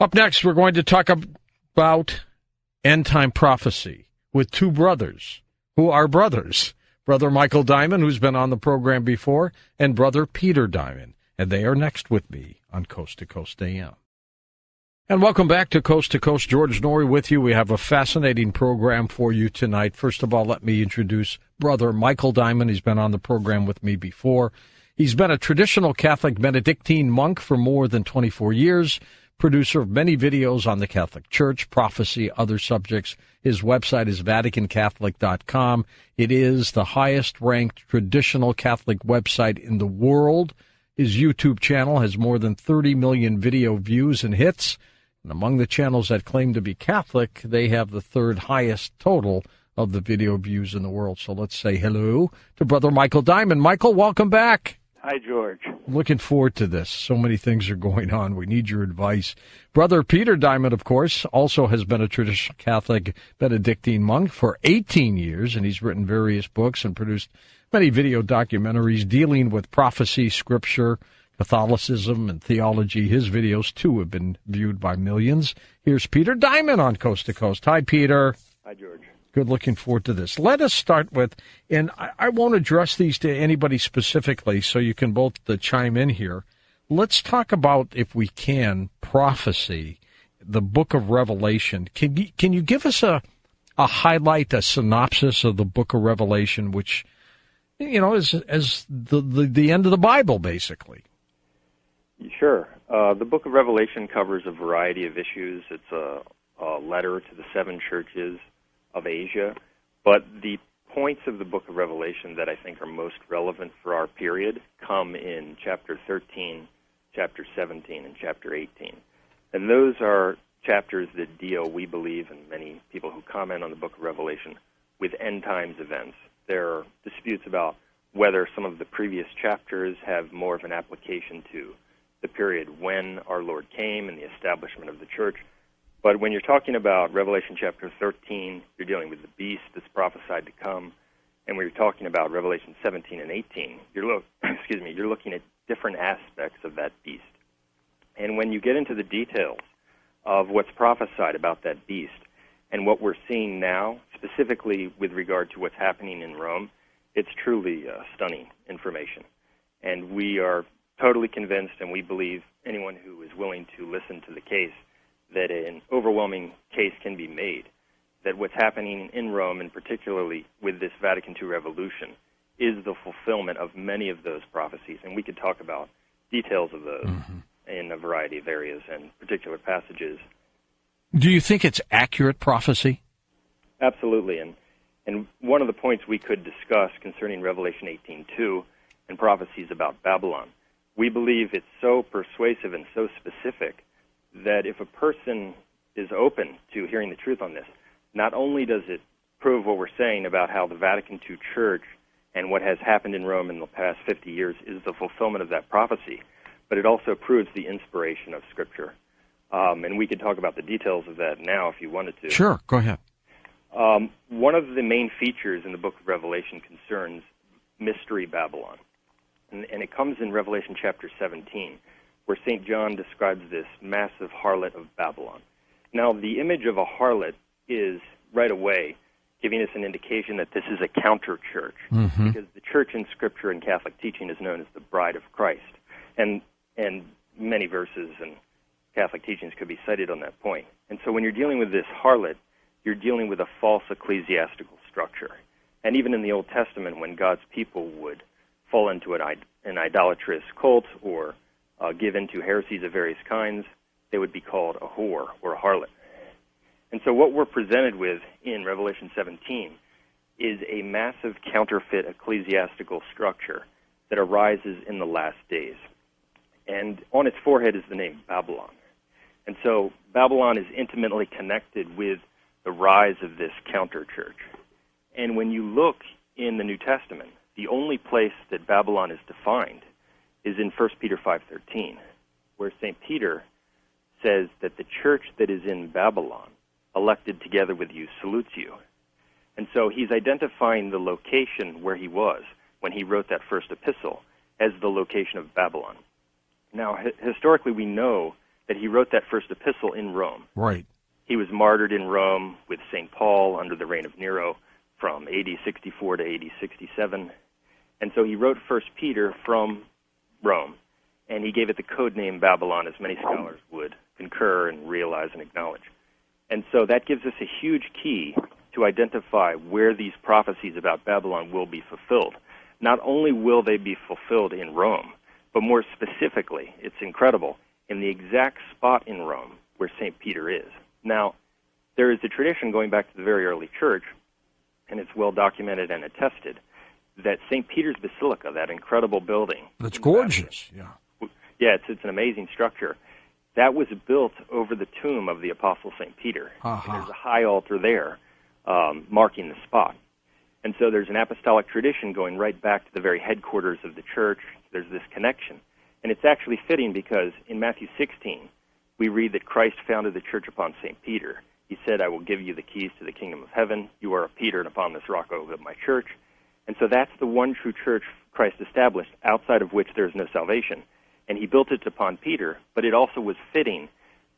Up next, we're going to talk about end time prophecy with two brothers who are brothers. Brother Michael Dimond, who's been on the program before, and Brother Peter Dimond. And they are next with me on Coast to Coast AM. And welcome back to Coast to Coast. George Noory with you. We have a fascinating program for you tonight. First of all, let me introduce Brother Michael Dimond. He's been on the program with me before. He's been a traditional Catholic Benedictine monk for more than 24 years, producer of many videos on the Catholic Church, prophecy, other subjects. His website is VaticanCatholic.com. It is the highest ranked traditional Catholic website in the world. His YouTube channel has more than 30 million video views and hits. And among the channels that claim to be Catholic, they have the third highest total of the video views in the world. So let's say hello to Brother Michael Dimond. Michael, welcome back. Hi, George. Looking forward to this. So many things are going on. We need your advice. Brother Peter Dimond, of course, also has been a traditional Catholic Benedictine monk for 18 years, and he's written various books and produced many video documentaries dealing with prophecy, scripture, Catholicism, and theology. His videos, too, have been viewed by millions. Here's Peter Dimond on Coast to Coast. Hi, Peter. Hi, George. Good. Looking forward to this. Let us start with, and I, I won't address these to anybody specifically, so you can both uh, chime in here. Let's talk about, if we can, prophecy, the book of Revelation. Can you, can you give us a, a highlight, a synopsis of the book of Revelation, which, you know, is as the, the, the end of the Bible, basically? Sure. Uh, the book of Revelation covers a variety of issues. It's a, a letter to the seven churches of Asia. But the points of the book of Revelation that I think are most relevant for our period come in chapter 13, chapter 17, and chapter 18. And those are chapters that deal, we believe, and many people who comment on the book of Revelation, with end times events. There are disputes about whether some of the previous chapters have more of an application to the period when our Lord came and the establishment of the church but when you're talking about Revelation chapter 13, you're dealing with the beast that's prophesied to come. And when you're talking about Revelation 17 and 18, you're look, excuse me, you're looking at different aspects of that beast. And when you get into the details of what's prophesied about that beast and what we're seeing now, specifically with regard to what's happening in Rome, it's truly uh, stunning information. And we are totally convinced, and we believe anyone who is willing to listen to the case that an overwhelming case can be made that what's happening in Rome, and particularly with this Vatican II revolution, is the fulfillment of many of those prophecies. And we could talk about details of those mm-hmm. in a variety of areas and particular passages. Do you think it's accurate prophecy? Absolutely. And, and one of the points we could discuss concerning Revelation 18.2 and prophecies about Babylon, we believe it's so persuasive and so specific that if a person is open to hearing the truth on this, not only does it prove what we're saying about how the Vatican II Church and what has happened in Rome in the past 50 years is the fulfillment of that prophecy, but it also proves the inspiration of Scripture. Um, and we could talk about the details of that now if you wanted to. Sure, go ahead. Um, one of the main features in the book of Revelation concerns Mystery Babylon. And, and it comes in Revelation chapter 17 where St. John describes this massive harlot of Babylon. Now, the image of a harlot is right away giving us an indication that this is a counter church, mm-hmm. because the church in Scripture and Catholic teaching is known as the bride of Christ. And, and many verses and Catholic teachings could be cited on that point. And so when you're dealing with this harlot, you're dealing with a false ecclesiastical structure. And even in the Old Testament, when God's people would fall into an, an idolatrous cult or uh, give into heresies of various kinds, they would be called a whore or a harlot. And so, what we're presented with in Revelation 17 is a massive counterfeit ecclesiastical structure that arises in the last days. And on its forehead is the name Babylon. And so, Babylon is intimately connected with the rise of this counter church. And when you look in the New Testament, the only place that Babylon is defined is in 1 Peter 5:13, where St. Peter says that the church that is in Babylon, elected together with you, salutes you. And so he's identifying the location where he was when he wrote that first epistle as the location of Babylon. Now, hi- historically, we know that he wrote that first epistle in Rome. Right. He was martyred in Rome with St. Paul under the reign of Nero from AD 64 to AD 67. And so he wrote First Peter from Rome, and he gave it the code name Babylon, as many scholars would concur and realize and acknowledge. And so that gives us a huge key to identify where these prophecies about Babylon will be fulfilled. Not only will they be fulfilled in Rome, but more specifically, it's incredible, in the exact spot in Rome where St. Peter is. Now, there is a tradition going back to the very early church, and it's well documented and attested, that St. Peter's Basilica, that incredible building. That's gorgeous, yeah. Yeah, it's, it's an amazing structure. That was built over the tomb of the Apostle St. Peter. Uh-huh. There's a high altar there um, marking the spot. And so there's an apostolic tradition going right back to the very headquarters of the church. There's this connection. And it's actually fitting because in Matthew 16, we read that Christ founded the church upon St. Peter. He said, I will give you the keys to the kingdom of heaven. You are a Peter, and upon this rock I will build my church. And so that's the one true church Christ established, outside of which there is no salvation. And he built it upon Peter, but it also was fitting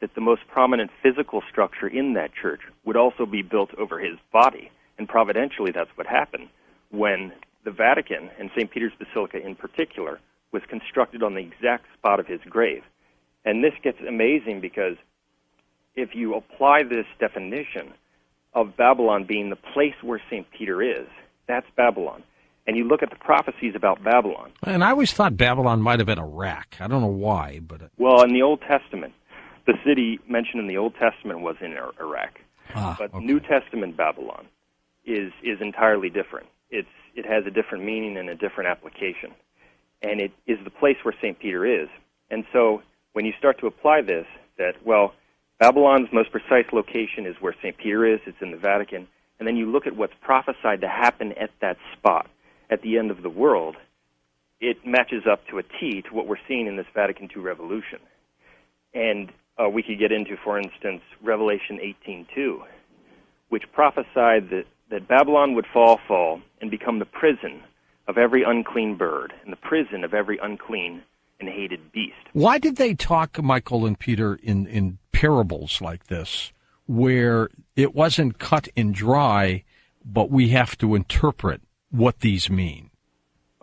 that the most prominent physical structure in that church would also be built over his body. And providentially, that's what happened when the Vatican, and St. Peter's Basilica in particular, was constructed on the exact spot of his grave. And this gets amazing because if you apply this definition of Babylon being the place where St. Peter is, that's Babylon. And you look at the prophecies about Babylon. And I always thought Babylon might have been Iraq. I don't know why, but Well, in the Old Testament, the city mentioned in the Old Testament was in Iraq. ah, But okay. New Testament Babylon is is entirely different. It's it has a different meaning and a different application, and it is the place where Saint Peter is. And so when you start to apply this, that well, Babylon's most precise location is where Saint Peter is. It's in the Vatican, and then you look at what's prophesied to happen at that spot at the end of the world. It matches up to a T to what we're seeing in this Vatican II revolution. And uh, we could get into, for instance, Revelation 18:2, which prophesied that, that Babylon would fall, fall, and become the prison of every unclean bird and the prison of every unclean and hated beast. Why did they talk, Michael and Peter, in, in parables like this, where it wasn't cut and dry, but we have to interpret what these mean?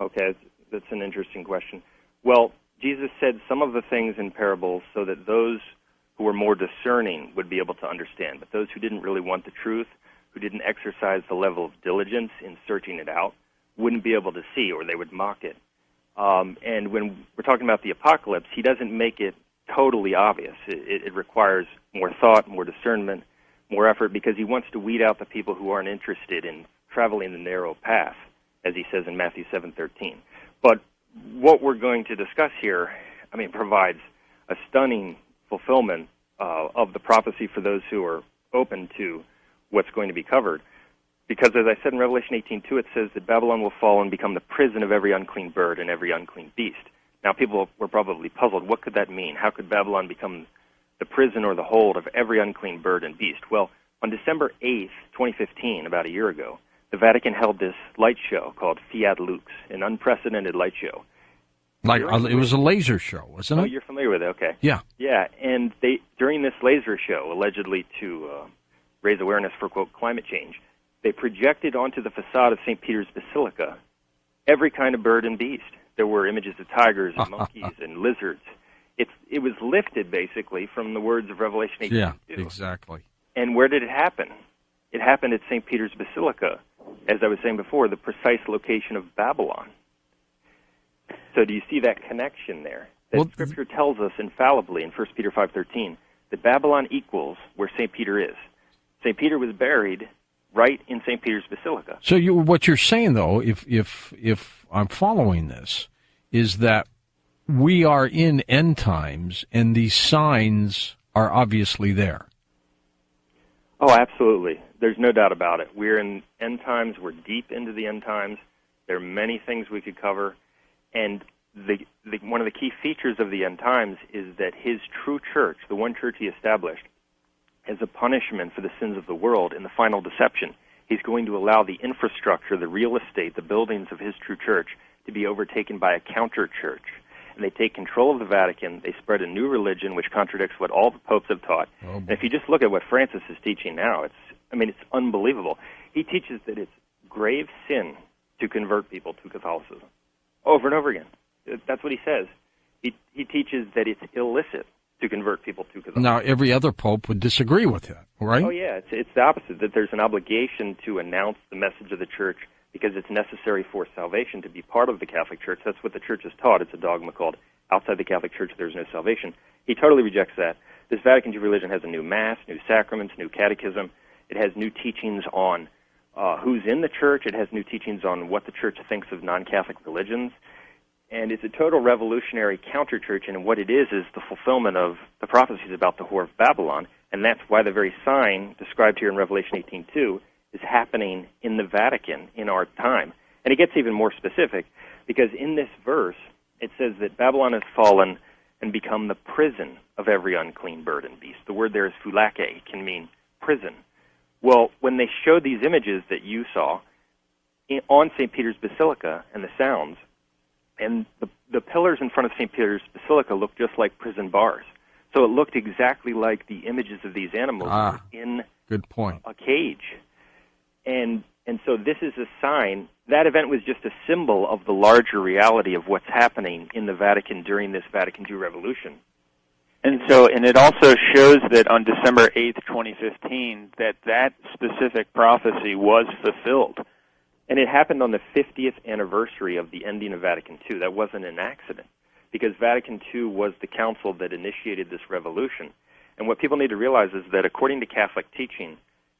Okay, that's an interesting question. Well, Jesus said some of the things in parables so that those who were more discerning would be able to understand, but those who didn't really want the truth, who didn't exercise the level of diligence in searching it out, wouldn't be able to see, or they would mock it. Um, and when we're talking about the apocalypse, he doesn't make it totally obvious. It, it requires more thought, more discernment, more effort, because he wants to weed out the people who aren't interested in traveling the narrow path, as he says in Matthew 7:13. But what we're going to discuss here, I mean, provides a stunning fulfillment uh, of the prophecy for those who are open to what's going to be covered. Because as I said in Revelation 18:2, it says that Babylon will fall and become the prison of every unclean bird and every unclean beast. Now, people were probably puzzled. What could that mean? How could Babylon become the prison or the hold of every unclean bird and beast? Well, on December 8th, 2015, about a year ago, the Vatican held this light show called Fiat Lux, an unprecedented light show. Like You're uh, it was a laser show, wasn't it? Oh, you're familiar with it? Okay. Yeah. Yeah, and they during this laser show, allegedly to uh, raise awareness for quote climate change, they projected onto the facade of St. Peter's Basilica every kind of bird and beast. There were images of tigers and monkeys and lizards. It's it was lifted basically from the words of Revelation 18. Yeah, exactly. And where did it happen? It happened at St. Peter's Basilica, as I was saying before, the precise location of Babylon. So do you see that connection there? That Well, Scripture tells us infallibly in 1 Peter 5.13 that Babylon equals where St. Peter is. St. Peter was buried right in St. Peter's Basilica. So you, what you're saying, though, if if if I'm following this, is that we are in end times, and these signs are obviously there. Oh, absolutely. There's no doubt about it. We're in end times. We're deep into the end times. There are many things we could cover, and the, the one of the key features of the end times is that His true church, the one church He established, as a punishment for the sins of the world in the final deception, He's going to allow the infrastructure, the real estate, the buildings of His true church to be overtaken by a counter church. and they take control of the Vatican. They spread a new religion which contradicts what all the popes have taught. Oh, and if you just look at what Francis is teaching now, it's I mean it's unbelievable. He teaches that it's grave sin to convert people to Catholicism over and over again. That's what he says. He he teaches that it's illicit to convert people to Catholicism. Now, every other pope would disagree with that, right? Oh yeah, it's it's the opposite. That there's an obligation to announce the message of the church because it's necessary for salvation to be part of the Catholic Church. That's what the church has taught. It's a dogma called outside the Catholic Church there's no salvation. He totally rejects that. This Vatican II religion has a new mass, new sacraments, new catechism. It has new teachings on uh, who's in the church. It has new teachings on what the church thinks of non-Catholic religions. And it's a total revolutionary counter church, and what it is is the fulfillment of the prophecies about the whore of Babylon, and that's why the very sign described here in Revelation 18:2 is happening in the Vatican in our time. And it gets even more specific because in this verse it says that Babylon has fallen and become the prison of every unclean bird and beast. The word there is phulake, it can mean prison. Well, when they showed these images that you saw on St. Peter's Basilica and the sounds, and the, the pillars in front of St. Peter's Basilica looked just like prison bars. So it looked exactly like the images of these animals Ah. in Good point. a cage. And and so this is a sign that event was just a symbol of the larger reality of what's happening in the Vatican during this Vatican II revolution. And so, and it also shows that on December 8th, 2015, that that specific prophecy was fulfilled. And it happened on the 50th anniversary of the ending of Vatican II. That wasn't an accident because Vatican II was the council that initiated this revolution. And what people need to realize is that according to Catholic teaching,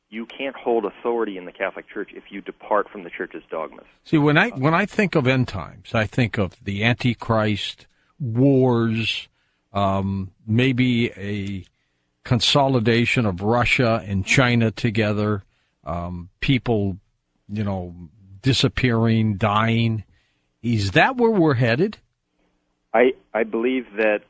you can't hold authority in the Catholic Church if you depart from the Church's dogmas. See, when I when I think of end times, I think of the Antichrist, wars, um, maybe a consolidation of Russia and China together, um, people, you know, disappearing, dying. Is that where we're headed? I I believe that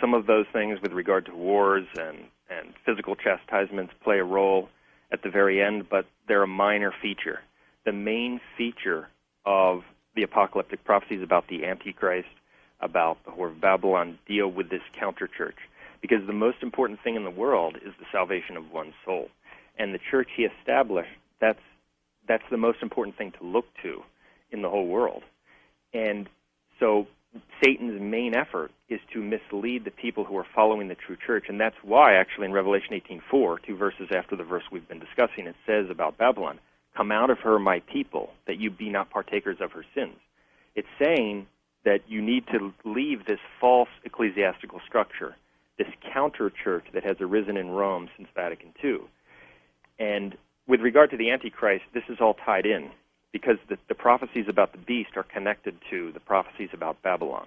some of those things with regard to wars and and physical chastisements play a role at the very end, but they're a minor feature. The main feature of the apocalyptic prophecies about the Antichrist, about the whore of Babylon, deal with this counter church. Because the most important thing in the world is the salvation of one's soul. And the church he established, that's that's the most important thing to look to in the whole world. And so Satan's main effort is to mislead the people who are following the true church, and that's why, actually, in Revelation 18:4, two verses after the verse we've been discussing, it says about Babylon, "Come out of her, my people, that you be not partakers of her sins." It's saying that you need to leave this false ecclesiastical structure, this counter church that has arisen in Rome since Vatican II. And with regard to the Antichrist, this is all tied in because the, the prophecies about the beast are connected to the prophecies about Babylon.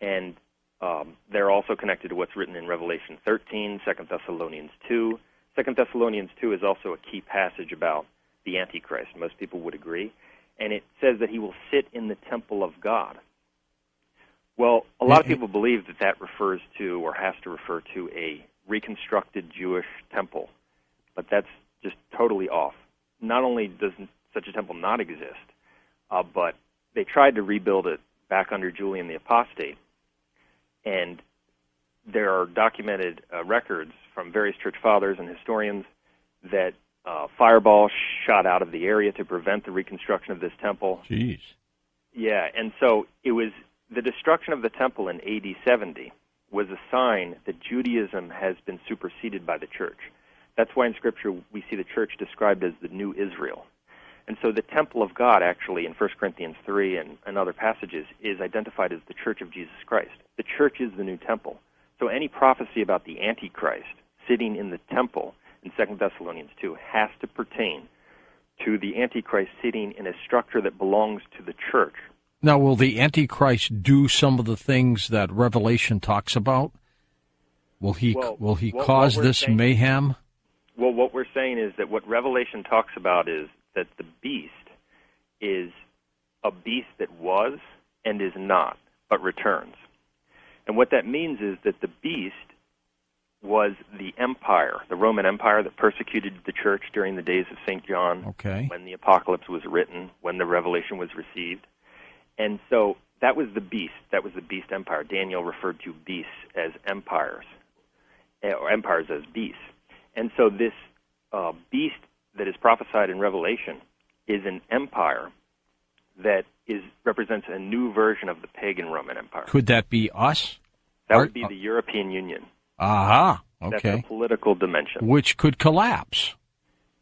And um, they're also connected to what's written in Revelation 13, 2 Thessalonians 2. 2 Thessalonians 2 is also a key passage about the Antichrist. Most people would agree. And it says that he will sit in the temple of God. Well, a lot of people believe that that refers to or has to refer to a reconstructed Jewish temple, but that's just totally off. Not only does such a temple not exist, uh, but they tried to rebuild it back under Julian the Apostate, and there are documented uh, records from various church fathers and historians that uh, fireballs shot out of the area to prevent the reconstruction of this temple. Jeez. Yeah, and so it was the destruction of the temple in AD 70 was a sign that Judaism has been superseded by the church. That's why in Scripture we see the church described as the new Israel. And so the temple of God, actually, in 1 Corinthians 3 and, and other passages, is identified as the church of Jesus Christ. The church is the new temple. So any prophecy about the Antichrist sitting in the temple in 2 Thessalonians 2 has to pertain to the Antichrist sitting in a structure that belongs to the church. Now, will the Antichrist do some of the things that Revelation talks about? Will he Well, will he what- cause this saying- mayhem? Well, what we're saying is that what Revelation talks about is that the beast is a beast that was and is not, but returns. And what that means is that the beast was the empire, the Roman Empire that persecuted the church during the days of St. John, Okay. when the apocalypse was written, when the revelation was received. And so that was the beast. That was the beast empire. Daniel referred to beasts as empires, eh, or empires as beasts. And so this uh, beast that is prophesied in Revelation is an empire that is represents a new version of the pagan Roman Empire. Could that be us? That Are- would be the European Union. Aha. That's Okay. That's a political dimension. Which could collapse.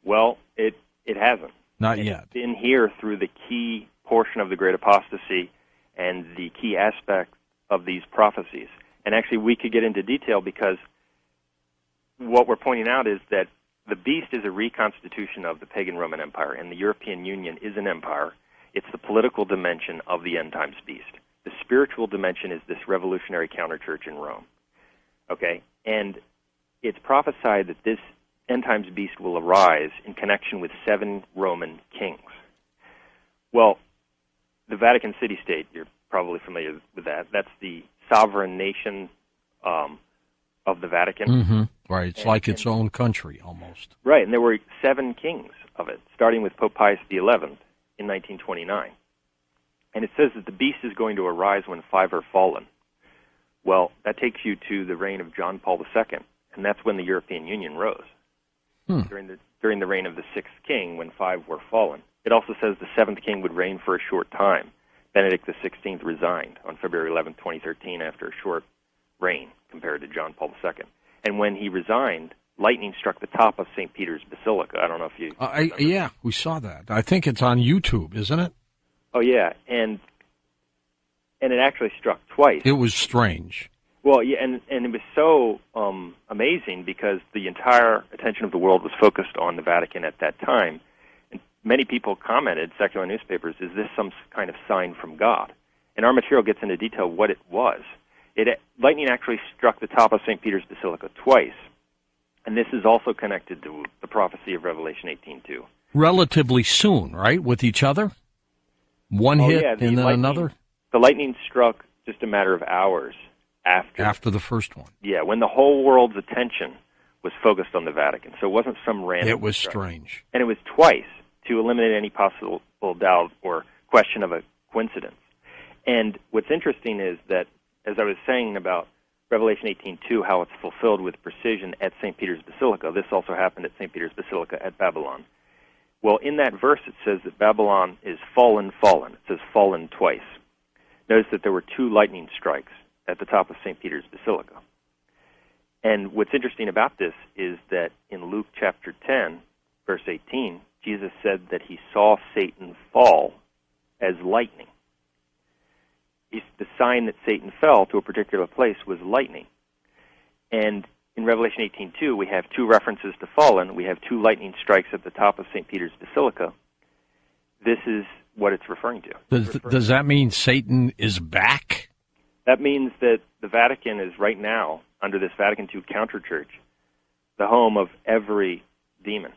Well, it it hasn't. Not And yet. It's been here through the key portion of the Great Apostasy and the key aspect of these prophecies. And actually, we could get into detail because what we're pointing out is that the beast is a reconstitution of the pagan Roman Empire, and the European Union is an empire. It's the political dimension of the end times beast. The spiritual dimension is this revolutionary counterchurch in Rome. Okay? And it's prophesied that this end times beast will arise in connection with seven Roman kings. Well, the Vatican City State, you're probably familiar with that. That's the sovereign nation um, of the Vatican. hmm Right. It's And- like its own country almost. Right, and there were seven kings of it, starting with Pope Pius XI in 1929. And it says that the beast is going to arise when five are fallen. Well, that takes you to the reign of John Paul II, and that's when the European Union rose. Hmm. During the during the reign of the sixth king, when five were fallen. It also says the seventh king would reign for a short time. Benedict XVI resigned on February 11, 2013, after a short reign compared to John Paul II. And when he resigned, lightning struck the top of St. Peter's Basilica. I don't know if you. Uh, I, yeah, we saw that. I think it's on YouTube, isn't it? Oh yeah, and and it actually struck twice. It was strange. Well, yeah, and and it was so um, amazing because the entire attention of the world was focused on the Vatican at that time, and many people commented, secular newspapers, "Is this some kind of sign from God?" And our material gets into detail what it was. It lightning actually struck the top of St. Peter's Basilica twice, and this is also connected to the prophecy of Revelation 18:2. Relatively soon, right? With each other? One Oh, hit yeah, the and then another The lightning struck just a matter of hours after after the first one. Yeah, when the whole world's attention was focused on the Vatican. So it wasn't some random. It was strange. And it was twice to eliminate any possible doubt or question of a coincidence. And what's interesting is that, as I was saying about Revelation 18:2, how it's fulfilled with precision at St. Peter's Basilica. This also happened at St. Peter's Basilica at Babylon. Well, in that verse, it says that Babylon is fallen, fallen. It says fallen twice. Notice that there were two lightning strikes at the top of St. Peter's Basilica. And what's interesting about this is that in Luke chapter 10, verse 18, Jesus said that he saw Satan fall as lightning. The sign that Satan fell to a particular place was lightning. And in Revelation 18:2, we have two references to fallen. We have two lightning strikes at the top of St. Peter's Basilica. This is what it's referring to. Does, does that mean Satan is back? That means that the Vatican is right now, under this Vatican II counter church, the home of every demon.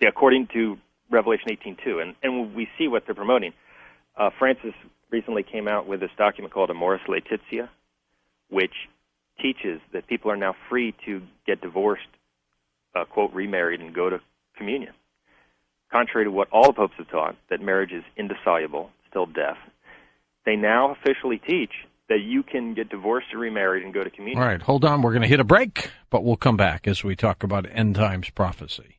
Yeah, according to Revelation 18:2, and and we see what they're promoting. Uh, Francis recently came out with this document called Amoris Laetitia, which teaches that people are now free to get divorced, uh, quote, remarried, and go to communion. Contrary to what all the popes have taught, that marriage is indissoluble, still death, they now officially teach that you can get divorced or remarried and go to communion. All right, hold on. We're going to hit a break, but we'll come back as we talk about end times prophecy.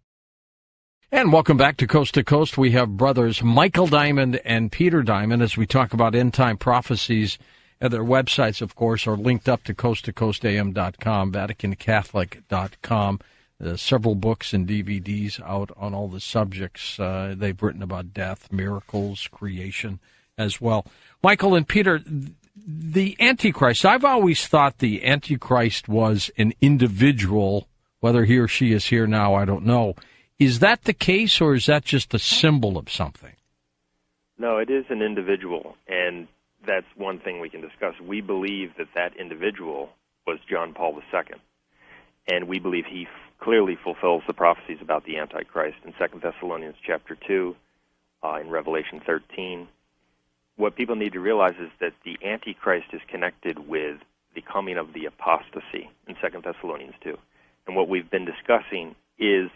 And welcome back to Coast to Coast. We have brothers Michael Dimond and Peter Dimond as we talk about end time prophecies. And their websites, of course, are linked up to coast to coasttocoastam.com, vaticancatholic.com. Uh, several books and DVDs out on all the subjects uh, they've written about death, miracles, creation as well. Michael and Peter, the Antichrist, I've always thought the Antichrist was an individual, whether he or she is here now, I don't know. Is that the case, or is that just a symbol of something? No, it is an individual, and that's one thing we can discuss. We believe that that individual was John Paul II, and we believe he f- clearly fulfills the prophecies about the Antichrist in Second Thessalonians chapter two, uh, in Revelation 13. What people need to realize is that the Antichrist is connected with the coming of the apostasy in Second Thessalonians 2. And what we've been discussing is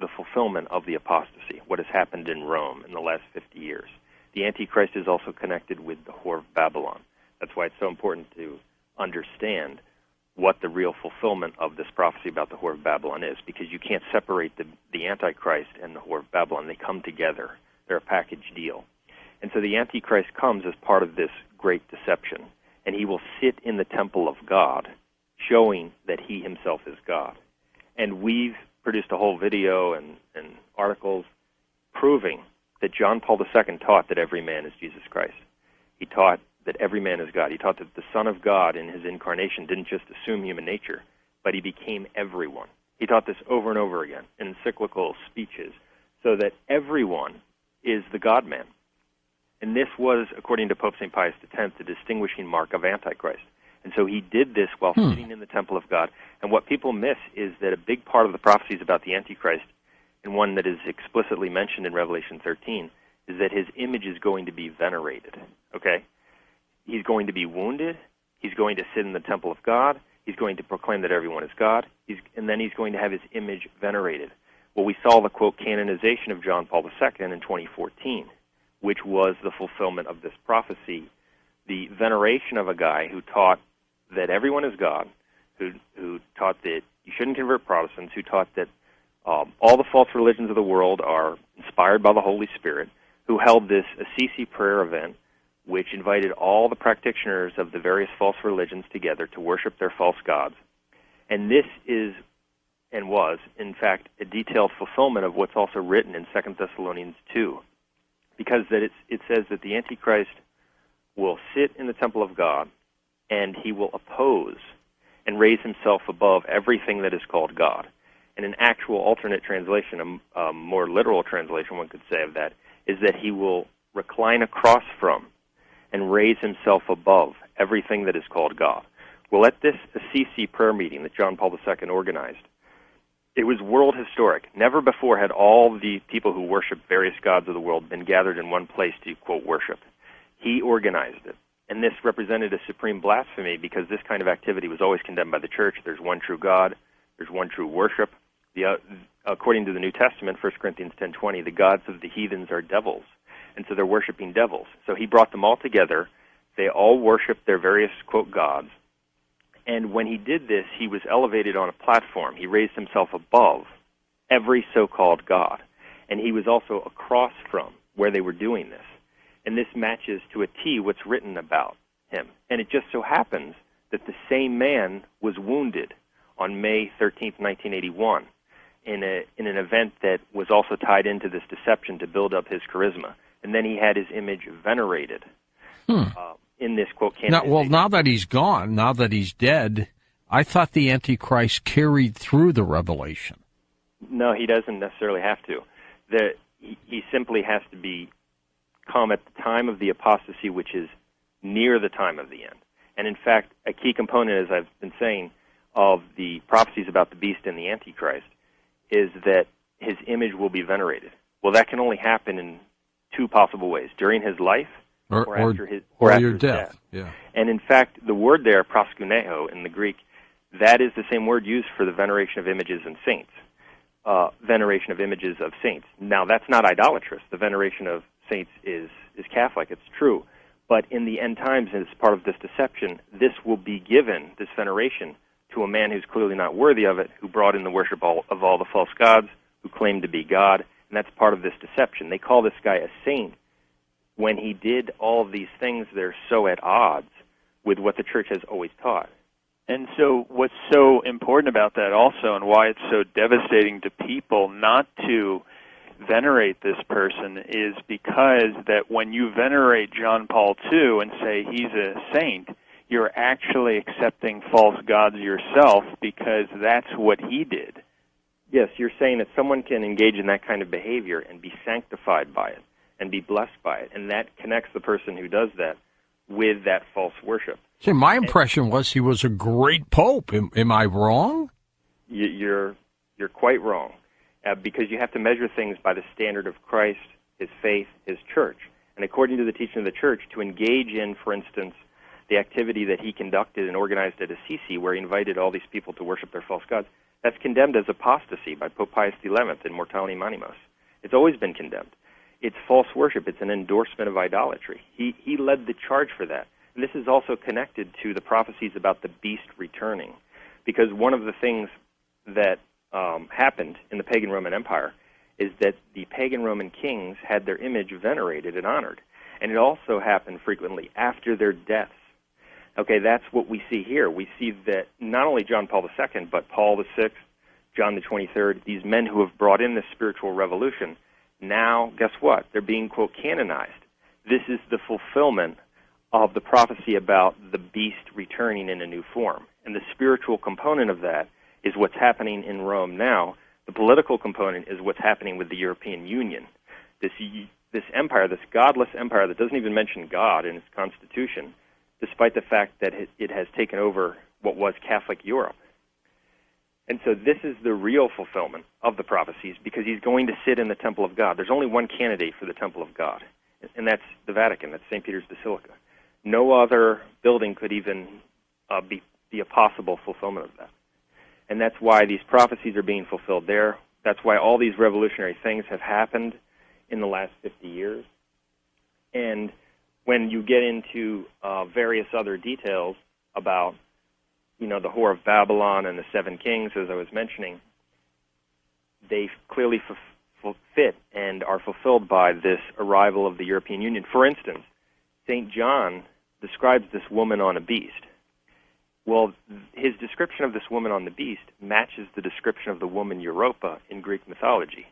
the fulfillment of the apostasy, what has happened in Rome in the last 50 years. the Antichrist is also connected with the whore of Babylon. That's why it's so important to understand what the real fulfillment of this prophecy about the whore of Babylon is, because you can't separate the, the Antichrist and the whore of Babylon. They come together. They're a package deal. And so the Antichrist comes as part of this great deception, and he will sit in the temple of God, showing that he himself is God. And we've produced a whole video and, and articles proving that John Paul II taught that every man is Jesus Christ. He taught that every man is God. He taught that the Son of God in his incarnation didn't just assume human nature, but he became everyone. He taught this over and over again in encyclical speeches, so that everyone is the God man. And this was, according to Pope St. Pius X, the distinguishing mark of Antichrist. And so he did this while hmm. sitting in the temple of God. And what people miss is that a big part of the prophecies about the Antichrist, and one that is explicitly mentioned in Revelation 13, is that his image is going to be venerated. Okay? He's going to be wounded. He's going to sit in the temple of God. He's going to proclaim that everyone is God. He's, and then he's going to have his image venerated. Well, we saw the quote canonization of John Paul II in 2014 which was the fulfillment of this prophecy. The veneration of a guy who taught that everyone is God, who, who taught that you shouldn't convert Protestants, who taught that um, all the false religions of the world are inspired by the Holy Spirit, who held this Assisi prayer event, which invited all the practitioners of the various false religions together to worship their false gods. And this is and was, in fact, a detailed fulfillment of what's also written in 2 Thessalonians 2 because that it says that the Antichrist will sit in the temple of God and he will oppose and raise himself above everything that is called God. And an actual alternate translation, a, a more literal translation, one could say of that, is that he will recline across from and raise himself above everything that is called God. Well, at this Assisi prayer meeting that John Paul II organized, it was world historic. Never before had all the people who worship various gods of the world been gathered in one place to, quote, worship. He organized it. And this represented a supreme blasphemy because this kind of activity was always condemned by the church. There's one true God. There's one true worship. The, uh, according to the New Testament, 1 Corinthians 10:20, the gods of the heathens are devils, and so they're worshiping devils. So he brought them all together. They all worship their various quote gods, and when he did this, he was elevated on a platform. He raised himself above every so called God. And he was also across from where they were doing this. And this matches to a T what's written about him. And it just so happens that the same man was wounded on May 13, 1981, in, a, in an event that was also tied into this deception to build up his charisma. And then he had his image venerated. Hmm. Uh, in this quote Now, well, now that he's gone, now that he's dead, I thought the Antichrist carried through the revelation. No, he doesn't necessarily have to. The, he, he simply has to be come at the time of the apostasy, which is near the time of the end. And in fact, a key component, as I've been saying, of the prophecies about the beast and the Antichrist is that his image will be venerated. Well, that can only happen in two possible ways during his life or, or after his or, or your death. death. Yeah. And in fact, the word there, proskuneo in the Greek, that is the same word used for the veneration of images and saints. Uh, veneration of images of saints. Now, that's not idolatrous. The veneration of saints is is Catholic. It's true. But in the end times, as part of this deception, this will be given, this veneration, to a man who's clearly not worthy of it, who brought in the worship of all the false gods, who claimed to be God, and that's part of this deception. They call this guy a saint when he did all of these things, they're so at odds with what the church has always taught. And so, what's so important about that also, and why it's so devastating to people not to venerate this person, is because that when you venerate John Paul II and say he's a saint, you're actually accepting false gods yourself because that's what he did. Yes, you're saying that someone can engage in that kind of behavior and be sanctified by it and be blessed by it. And that connects the person who does that with that false worship. See, my impression was he was a great pope. Am, am I wrong? You're you're quite wrong, uh, because you have to measure things by the standard of Christ, His faith, His church, and according to the teaching of the church, to engage in, for instance, the activity that he conducted and organized at Assisi, where he invited all these people to worship their false gods, that's condemned as apostasy by Pope Pius XI in Mortalium Animos. It's always been condemned It's false worship. It's an endorsement of idolatry. He he led the charge for that. And this is also connected to the prophecies about the beast returning, because one of the things that um, happened in the pagan Roman Empire is that the pagan Roman kings had their image venerated and honored, and it also happened frequently after their deaths. Okay, that's what we see here. We see that not only John Paul II, but Paul VI, John the 23rd, these men who have brought in this spiritual revolution, now, guess what? They're being, quote, canonized. This is the fulfillment of the prophecy about the beast returning in a new form. And the spiritual component of that is what's happening in Rome now. The political component is what's happening with the European Union. This, this empire, this godless empire that doesn't even mention God in its constitution, despite the fact that it has taken over what was Catholic Europe. And so this is the real fulfillment of the prophecies because he's going to sit in the temple of God. There's only one candidate for the temple of God, and that's the Vatican. That's St. Peter's Basilica. No other building could even uh, be, be a possible fulfillment of that. And that's why these prophecies are being fulfilled there. That's why all these revolutionary things have happened in the last 50 years. And when you get into uh, various other details about you know, the Whore of Babylon and the Seven Kings, as I was mentioning, they clearly fit and are fulfilled by this arrival of the European Union. For instance, St. John describes this woman on a beast. Well, his description of this woman on the beast matches the description of the woman Europa in Greek mythology.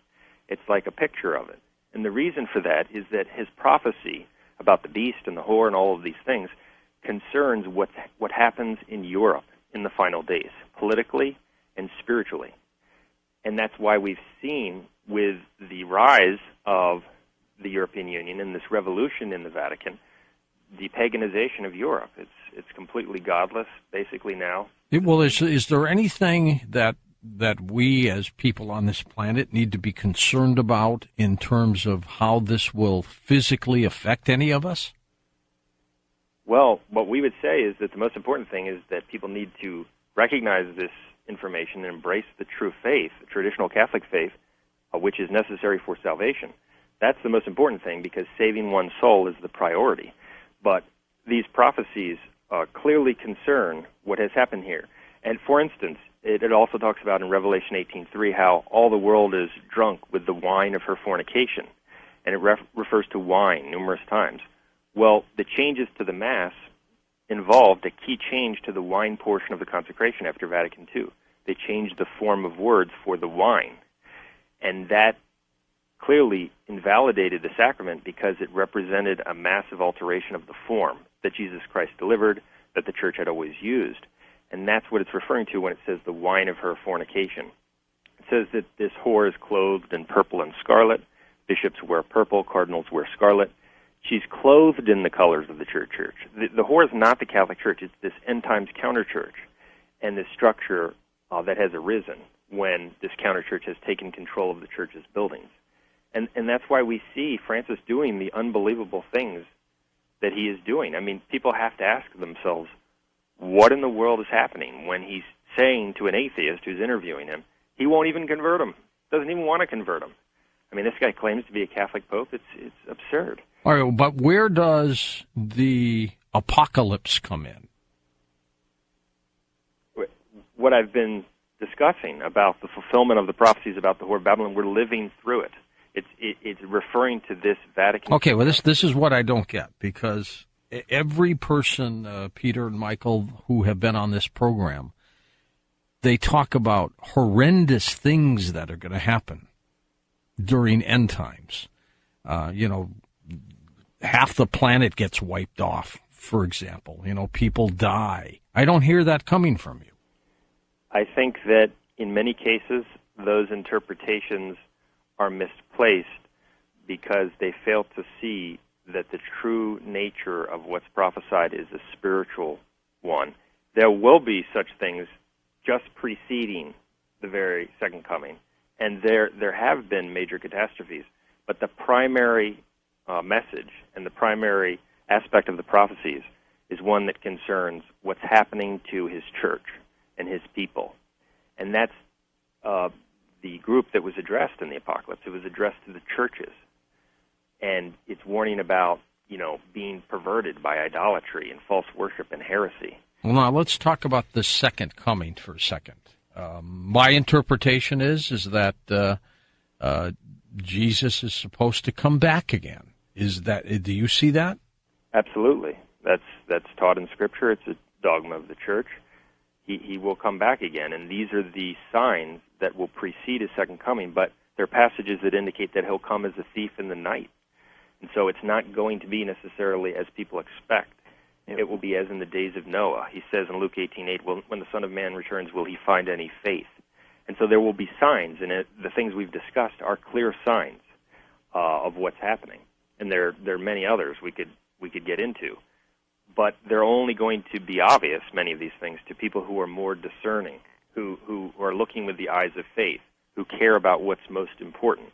It's like a picture of it. And the reason for that is that his prophecy about the beast and the whore and all of these things concerns what what happens in Europe in the final days, politically and spiritually. And that's why we've seen with the rise of the European Union and this revolution in the Vatican, the paganization of Europe. It's it's completely godless, basically now. Well, is is there anything that that we as people on this planet need to be concerned about in terms of how this will physically affect any of us? Well, what we would say is that the most important thing is that people need to recognize this information and embrace the true faith, the traditional Catholic faith, uh, which is necessary for salvation. That's the most important thing because saving one's soul is the priority. But these prophecies uh, clearly concern what has happened here. And for instance, it, it also talks about in Revelation 18:3 how all the world is drunk with the wine of her fornication, and it ref- refers to wine numerous times. Well, the changes to the Mass involved a key change to the wine portion of the consecration after Vatican II. They changed the form of words for the wine. And that clearly invalidated the sacrament because it represented a massive alteration of the form that Jesus Christ delivered, that the church had always used. And that's what it's referring to when it says the wine of her fornication. It says that this whore is clothed in purple and scarlet. Bishops wear purple, cardinals wear scarlet. She's clothed in the colors of the church. Church. The, the whore is not the Catholic Church. It's this end times counter church, and this structure uh, that has arisen when this counter church has taken control of the church's buildings, and and that's why we see Francis doing the unbelievable things that he is doing. I mean, people have to ask themselves, what in the world is happening when he's saying to an atheist who's interviewing him, he won't even convert him, doesn't even want to convert him. I mean, this guy claims to be a Catholic pope. It's it's absurd. All right, but where does the apocalypse come in? What I've been discussing about the fulfillment of the prophecies about the whore of Babylon, we're living through it. It's it, it's referring to this Vatican. Okay, well this this is what I don't get because every person, uh, Peter and Michael, who have been on this program, they talk about horrendous things that are going to happen during end times. Uh, you know, half the planet gets wiped off, for example. You know, people die. I don't hear that coming from you. I think that in many cases, those interpretations are misplaced because they fail to see that the true nature of what's prophesied is a spiritual one. There will be such things just preceding the very second coming, and there there have been major catastrophes. But the primary uh, message and the primary aspect of the prophecies is one that concerns what's happening to his church and his people. And that's uh, the group that was addressed in the apocalypse. It was addressed to the churches. and it's warning about you know being perverted by idolatry and false worship and heresy. Well, now let's talk about the second coming for a second. Um, my interpretation is is that uh, uh, Jesus is supposed to come back again. Is that? Do you see that? Absolutely. That's that's taught in Scripture. It's a dogma of the church. He he will come back again, and these are the signs that will precede his second coming. But there are passages that indicate that he'll come as a thief in the night, and so it's not going to be necessarily as people expect. It will be as in the days of Noah. He says in Luke 18:8, "Well, when the Son of Man returns, will he find any faith?" And so there will be signs, and it, the things we've discussed are clear signs uh, of what's happening. And there there are many others we could we could get into, but they're only going to be obvious many of these things to people who are more discerning, who who are looking with the eyes of faith, who care about what's most important.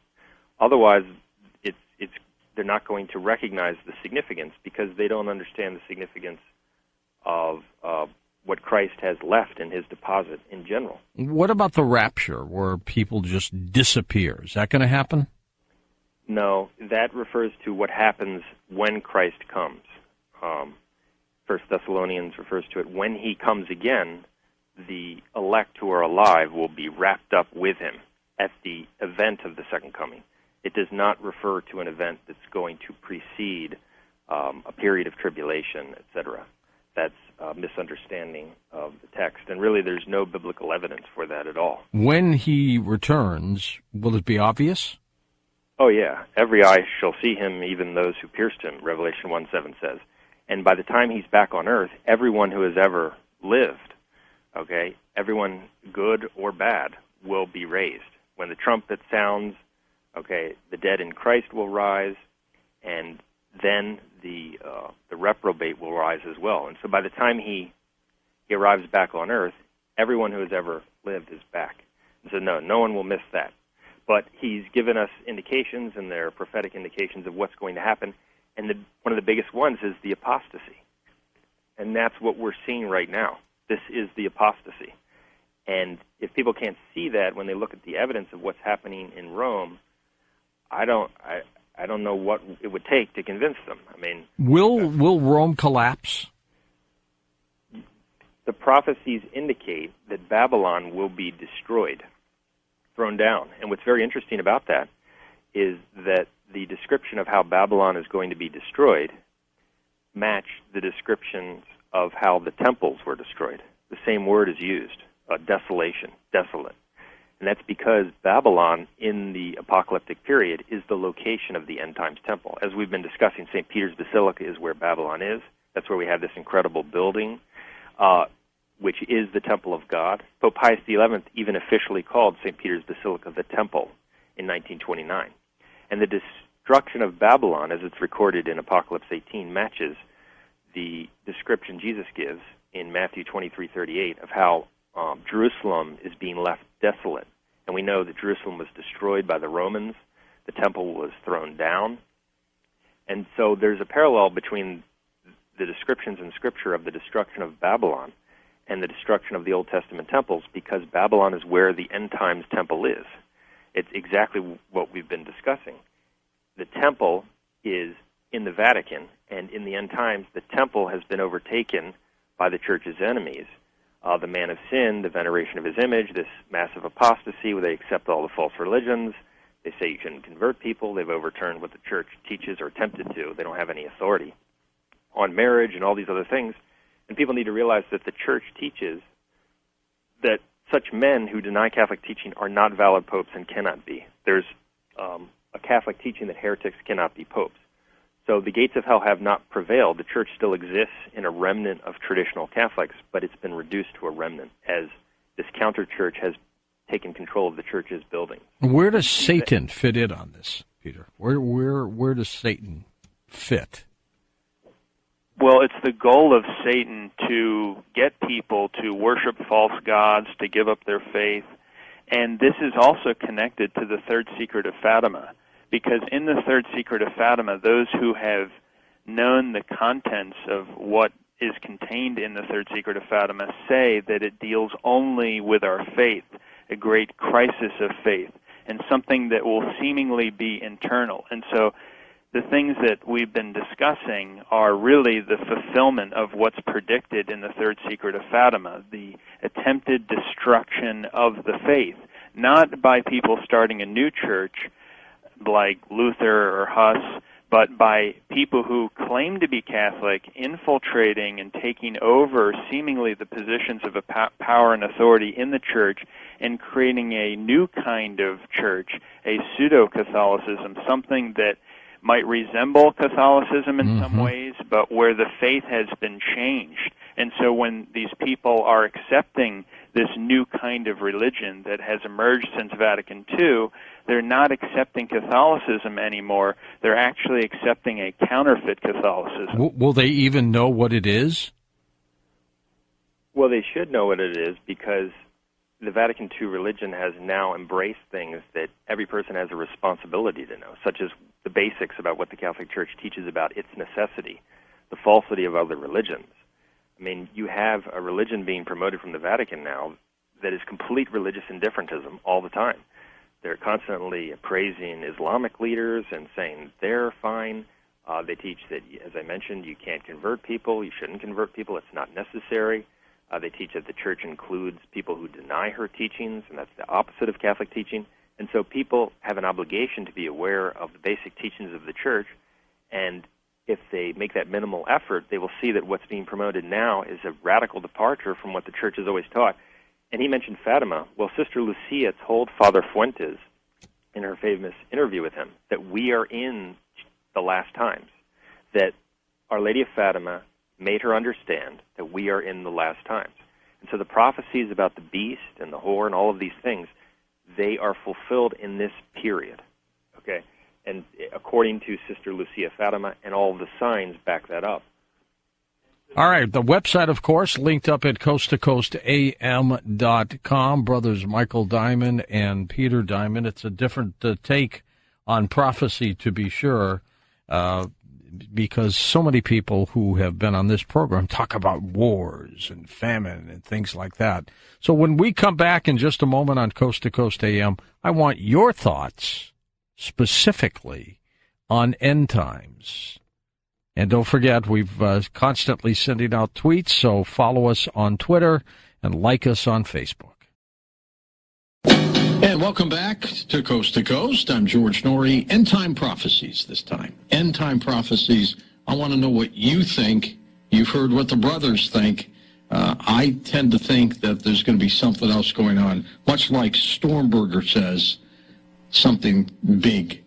Otherwise, it's it's they're not going to recognize the significance because they don't understand the significance of uh, what Christ has left in his deposit in general. What about the rapture, where people just disappear? Is that going to happen? No, that refers to what happens when Christ comes. Um, First Thessalonians refers to it when he comes again. The elect who are alive will be wrapped up with him at the event of the second coming. It does not refer to an event that's going to precede um, a period of tribulation, etc. That's a misunderstanding of the text, and really, there's no biblical evidence for that at all. When he returns, will it be obvious? Oh yeah, every eye shall see him, even those who pierced him. Revelation one seven says, and by the time he's back on earth, everyone who has ever lived, okay, everyone good or bad, will be raised. When the trumpet sounds, okay, the dead in Christ will rise, and then the uh, the reprobate will rise as well. And so by the time he he arrives back on earth, everyone who has ever lived is back. And so no, no one will miss that. But he's given us indications, and they're prophetic indications of what's going to happen. And the, one of the biggest ones is the apostasy, and that's what we're seeing right now. This is the apostasy. And if people can't see that when they look at the evidence of what's happening in Rome, I don't I I don't know what it would take to convince them. I mean, will uh, will Rome collapse? The prophecies indicate that Babylon will be destroyed, thrown down. And what's very interesting about that is that the description of how Babylon is going to be destroyed match the descriptions of how the temples were destroyed. The same word is used, uh, desolation, desolate. And that's because Babylon in the apocalyptic period is the location of the end times temple. As we've been discussing, St. Peter's Basilica is where Babylon is. That's where we have this incredible building, uh, which is the temple of God. Pope Pius XI even officially called St. Peter's Basilica the temple in 1929. And the destruction of Babylon, as it's recorded in Apocalypse 18, matches the description Jesus gives in Matthew 23:38 of how um, Jerusalem is being left desolate. And we know that Jerusalem was destroyed by the Romans, the temple was thrown down. And so there's a parallel between the descriptions in Scripture of the destruction of Babylon and the destruction of the Old Testament temples because Babylon is where the end times temple is. It's exactly what we've been discussing. The temple is in the Vatican, and in the end times, the temple has been overtaken by the church's enemies uh, the man of sin, the veneration of his image, this massive apostasy where they accept all the false religions. They say you shouldn't convert people. They've overturned what the church teaches or attempted to. They don't have any authority on marriage and all these other things. And people need to realize that the church teaches that such men who deny Catholic teaching are not valid popes and cannot be. There's um, a Catholic teaching that heretics cannot be popes. So the gates of hell have not prevailed. The church still exists in a remnant of traditional Catholics, but it's been reduced to a remnant as this counter church has taken control of the church's buildings. Where does Satan fit in on this, Peter? Where where where does Satan fit? Well, it's the goal of Satan to get people to worship false gods, to give up their faith. And this is also connected to the third secret of Fatima because in the third secret of Fatima, those who have known the contents of what is contained in the third secret of Fatima say that it deals only with our faith, a great crisis of faith, and something that will seemingly be internal. And so the things that we've been discussing are really the fulfillment of what's predicted in the third secret of Fatima, the attempted destruction of the faith, not by people starting a new church like Luther or Huss, but by people who claim to be Catholic infiltrating and taking over seemingly the positions of a power and authority in the church and creating a new kind of church, a pseudo Catholicism, something that might resemble Catholicism in mm-hmm. some ways, but where the faith has been changed. And so when these people are accepting this new kind of religion that has emerged since Vatican II, they're not accepting Catholicism anymore. They're actually accepting a counterfeit Catholicism. Will, will they even know what it is? Well, they should know what it is because the Vatican II religion has now embraced things that every person has a responsibility to know, such as the basics about what the Catholic Church teaches about its necessity, the falsity of other religions. I mean, you have a religion being promoted from the Vatican now that is complete religious indifferentism all the time. They're constantly praising Islamic leaders and saying they're fine. Uh, they teach that, as I mentioned, you can't convert people, you shouldn't convert people, it's not necessary. Uh, they teach that the church includes people who deny her teachings, and that's the opposite of Catholic teaching. And so people have an obligation to be aware of the basic teachings of the church, and if they make that minimal effort, they will see that what's being promoted now is a radical departure from what the church has always taught. And he mentioned Fatima. Well, Sister Lucia told Father Fuentes in her famous interview with him that we are in the last times, that Our Lady of Fatima made her understand that we are in the last times. And so the prophecies about the beast and the whore and all of these things, they are fulfilled in this period. Okay? And according to Sister Lucia Fatima, and all the signs back that up. All right. The website, of course, linked up at coasttocoastam.com. Brothers Michael Dimond and Peter Dimond. It's a different uh, take on prophecy, to be sure. Uh, because so many people who have been on this program talk about wars and famine and things like that. So when we come back in just a moment on Coast to Coast AM, I want your thoughts specifically on end times. And don't forget, we've uh, constantly sending out tweets, so follow us on Twitter and like us on Facebook. And welcome back to Coast to Coast. I'm George Noory. End time prophecies this time. End time prophecies. I want to know what you think. You've heard what the brothers think. Uh, I tend to think that there's going to be something else going on, much like Stormberger says, something big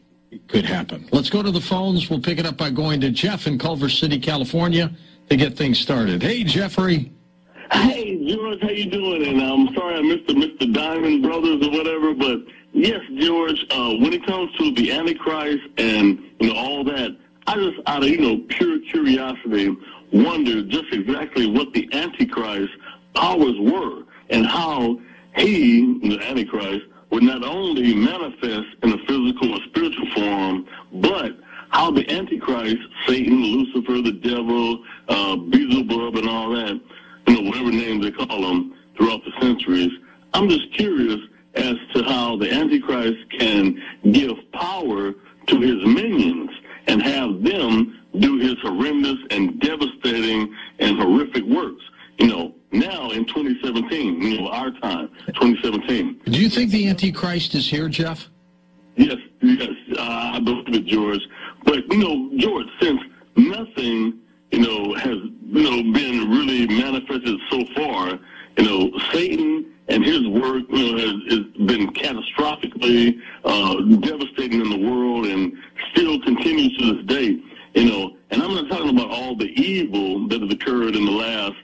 could happen. Let's go to the phones. We'll pick it up by going to Jeff in Culver City, California, to get things started. Hey, Jeffrey. Hey, George, how you doing? And I'm sorry I missed the Mr. Dimond Brothers or whatever, but yes, George, uh, when it comes to the Antichrist and, you know, all that, I just, out of, you know, pure curiosity, wonder just exactly what the Antichrist powers were and how he, the Antichrist, would not only manifest in a physical or spiritual form, but how the Antichrist, Satan, Lucifer, the devil, uh, Beelzebub, and all that, you know, whatever name they call them throughout the centuries. I'm just curious as to how the Antichrist can give power to his minions and have them do his horrendous and devastating and horrific works. You know, now in 2017, you know, our time, 2017. Do you think the Antichrist is here, Jeff? Yes, yes, uh, I believe it, George. But, you know, George, since nothing you know, has, you know, been really manifested so far. You know, Satan and his work, you know, has, has been catastrophically uh, devastating in the world and still continues to this day. You know, and I'm not talking about all the evil that has occurred in the last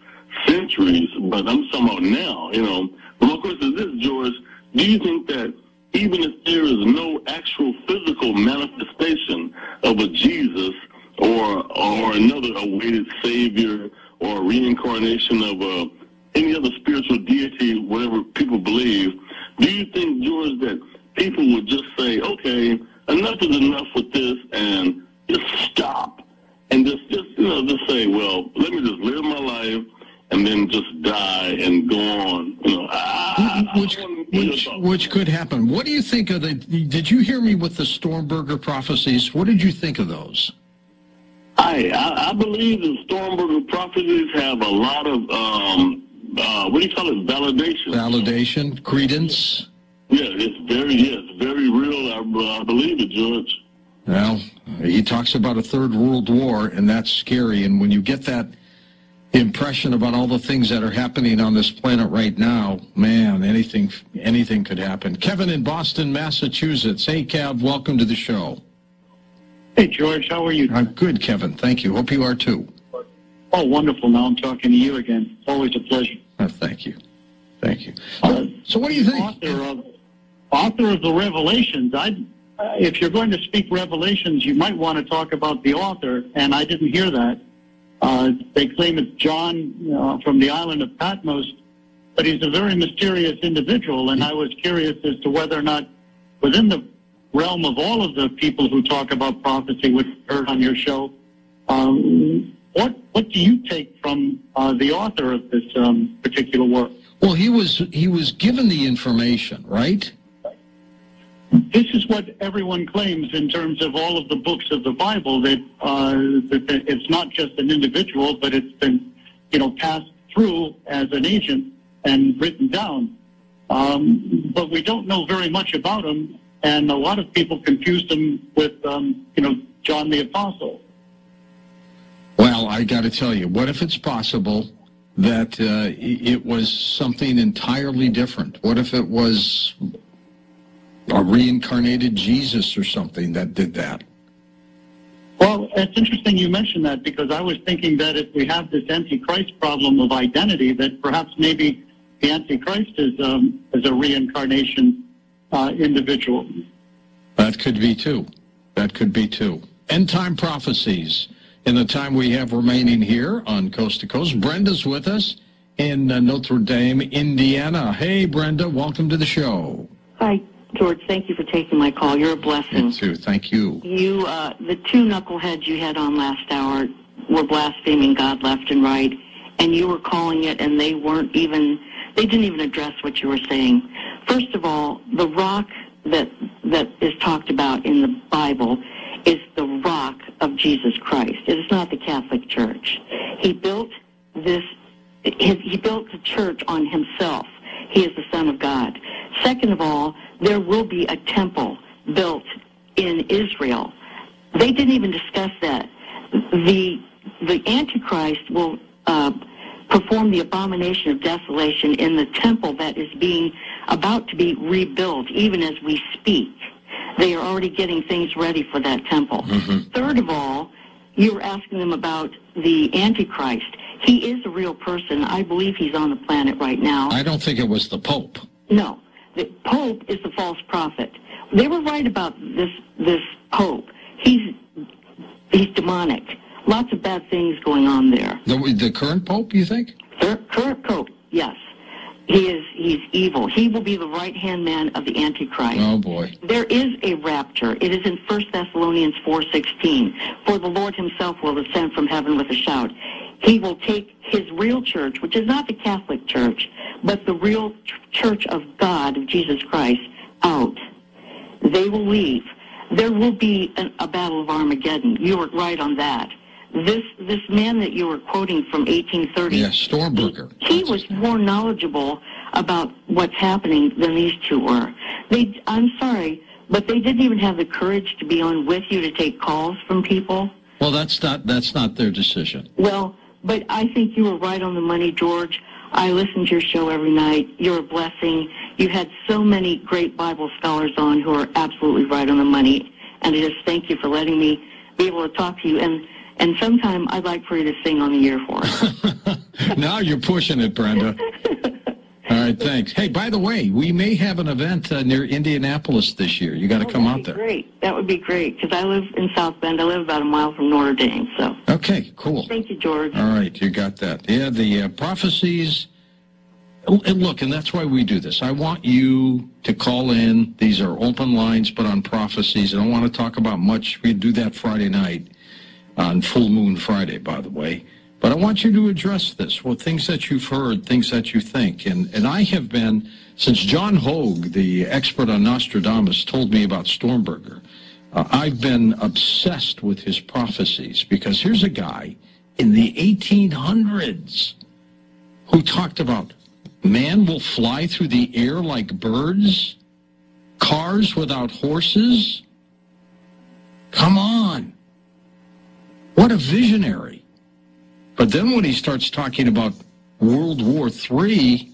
centuries, but I'm talking about now. You know, but my question is this, George: Do you think that even if there is no actual physical manifestation of a Jesus or or another awaited savior or reincarnation of uh, any other spiritual deity, whatever people believe, do you think, George, that people would just say, okay, enough is enough with this and just stop and just, just you know, just say, well, let me just live my life and then just die and go on. You know, I, which I wanna hear your which which could happen. What do you think of the? Did you hear me with the Stormberger prophecies? What did you think of those? I, I I believe the Stormberger prophecies have a lot of um uh what do you call it validation. Validation, credence. Yeah, it's very yes, very real. I, I believe it, George. Well, he talks about a third world war, and that's scary. And when you get that impression about all the things that are happening on this planet right now, man, anything anything could happen. Kevin in Boston, Massachusetts. Hey, Kev, welcome to the show. Hey, George, how are you? I'm good, Kevin. Thank you. Hope you are too. Oh, wonderful. Now I'm talking to you again. Always a pleasure. Uh, thank you. Thank you. Uh, so, what do you think? Author of, author of the Revelations. I, uh, if you're going to speak Revelations, you might want to talk about the author, and I didn't hear that. Uh, they claim it's John uh, from the island of Patmos, but he's a very mysterious individual, and I was curious as to whether or not within the realm of all of the people who talk about prophecy, which heard on your show, um, what what do you take from uh, the author of this um, particular work? Well, he was he was given the information, right? This is what everyone claims in terms of all of the books of the Bible that, uh, that it's not just an individual, but it's been, you know, passed through as an agent and written down. Um, but we don't know very much about him, and a lot of people confuse him with, um, you know, John the Apostle. Well, I got to tell you, what if it's possible that uh, it was something entirely different? What if it was a reincarnated Jesus or something that did that? Well, it's interesting you mentioned that because I was thinking that if we have this Antichrist problem of identity, that perhaps maybe the Antichrist is um, is a reincarnation uh, individual. That could be too. That could be too. End time prophecies. In the time we have remaining here on Coast to Coast, Brenda's with us in uh, Notre Dame, Indiana. Hey, Brenda, welcome to the show. Hi, George. Thank you for taking my call. You're a blessing. You too. Thank you. You, uh, the two knuckleheads you had on last hour were blaspheming God left and right, and you were calling it, and they weren't even, they didn't even address what you were saying. First of all, the rock that that is talked about in the Bible is the rock of Jesus Christ. It is not the Catholic Church. He built this. He he built the church on himself. He is the Son of God. Second of all, there will be a temple built in Israel. They didn't even discuss that. The the Antichrist will uh, perform the abomination of desolation in the temple that is being about to be rebuilt, even as we speak. They are already getting things ready for that temple. Third of all, you were asking them about the Antichrist. He is a real person. I believe he's on the planet right now. I don't think it was the Pope. No, the Pope is the false prophet. They were right about this this Pope. He's he's demonic. Lots of bad things going on there. The, the current Pope, you think? Cur- Current Pope, yes, he is he's evil. He will be the right hand man of the Antichrist. Oh, boy. There is a rapture. It is in 1 Thessalonians 4:16. For the Lord himself will descend from heaven with a shout. He will take his real church, which is not the Catholic Church, but the real ch- church of God, of Jesus Christ, out. They will leave. There will be an, a battle of Armageddon. You were right on that. This this man that you were quoting from 1830. Yeah, Stormberger. He was more knowledgeable about what's happening than these two were. They, I'm sorry, but they didn't even have the courage to be on with you to take calls from people. Well, that's not that's not their decision. Well, but I think you were right on the money, George. I listen to your show every night. You're a blessing. You had so many great Bible scholars on who are absolutely right on the money. And I just thank you for letting me be able to talk to you. And and sometime I'd like for you to sing on the air for us. now you're pushing it, Brenda. All right, thanks. Hey, by the way, we may have an event uh, near Indianapolis this year. You got to come out there. Great. That would be great because I live in South Bend. I live about a mile from Notre Dame. So Okay, cool. thank you, George. All right, you got that. Yeah, the uh, prophecies. Oh, And look, and that's why we do this. I want you to call in. These are open lines, but on prophecies. I don't want to talk about much. We do that Friday night on Full Moon Friday, by the way. But I want you to address this, well, things that you've heard, things that you think. And, and I have been, since John Hogue, the expert on Nostradamus, told me about Stormberger, uh, I've been obsessed with his prophecies because here's a guy in the 1800s who talked about man will fly through the air like birds, cars without horses. Come on. What a visionary. But then when he starts talking about World War III,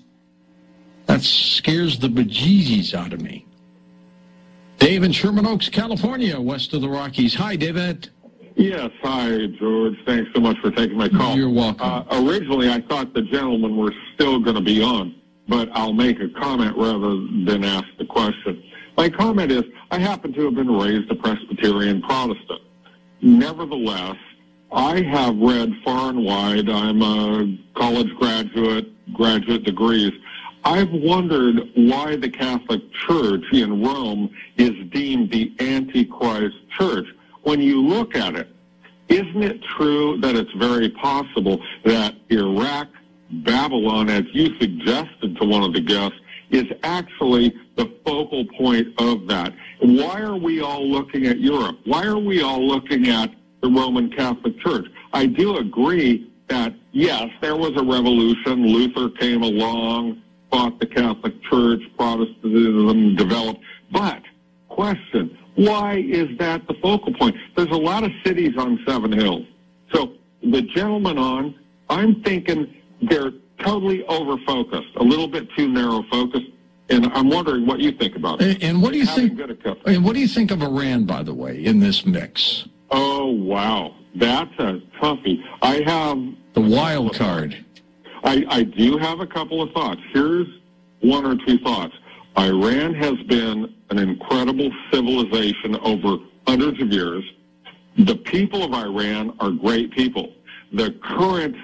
that scares the bejesus out of me. Dave in Sherman Oaks, California, west of the Rockies. Hi, David. Yes, hi, George. Thanks so much for taking my call. You're welcome. Uh, originally, I thought the gentlemen were still going to be on, but I'll make a comment rather than ask the question. My comment is, I happen to have been raised a Presbyterian Protestant. Nevertheless, I have read far and wide. I'm a college graduate, graduate degrees. I've wondered why the Catholic Church in Rome is deemed the Antichrist Church. When you look at it, isn't it true that it's very possible that Iraq, Babylon, as you suggested to one of the guests, is actually the focal point of that? Why are we all looking at Europe? Why are we all looking at the Roman Catholic Church. I do agree that, yes, there was a revolution. Luther came along, fought the Catholic Church, Protestantism developed. But, question, why is that the focal point? There's a lot of cities on Seven Hills. So the gentleman on, I'm thinking they're totally over focused, a little bit too narrow focused. And I'm wondering what you think about it. And, and what do you think? And what do you think of Iran, by the way, in this mix? Oh, wow. That's a toughie. I have the wild card. I, I do have a couple of thoughts. Here's one or two thoughts. Iran has been an incredible civilization over hundreds of years. The people of Iran are great people. The current,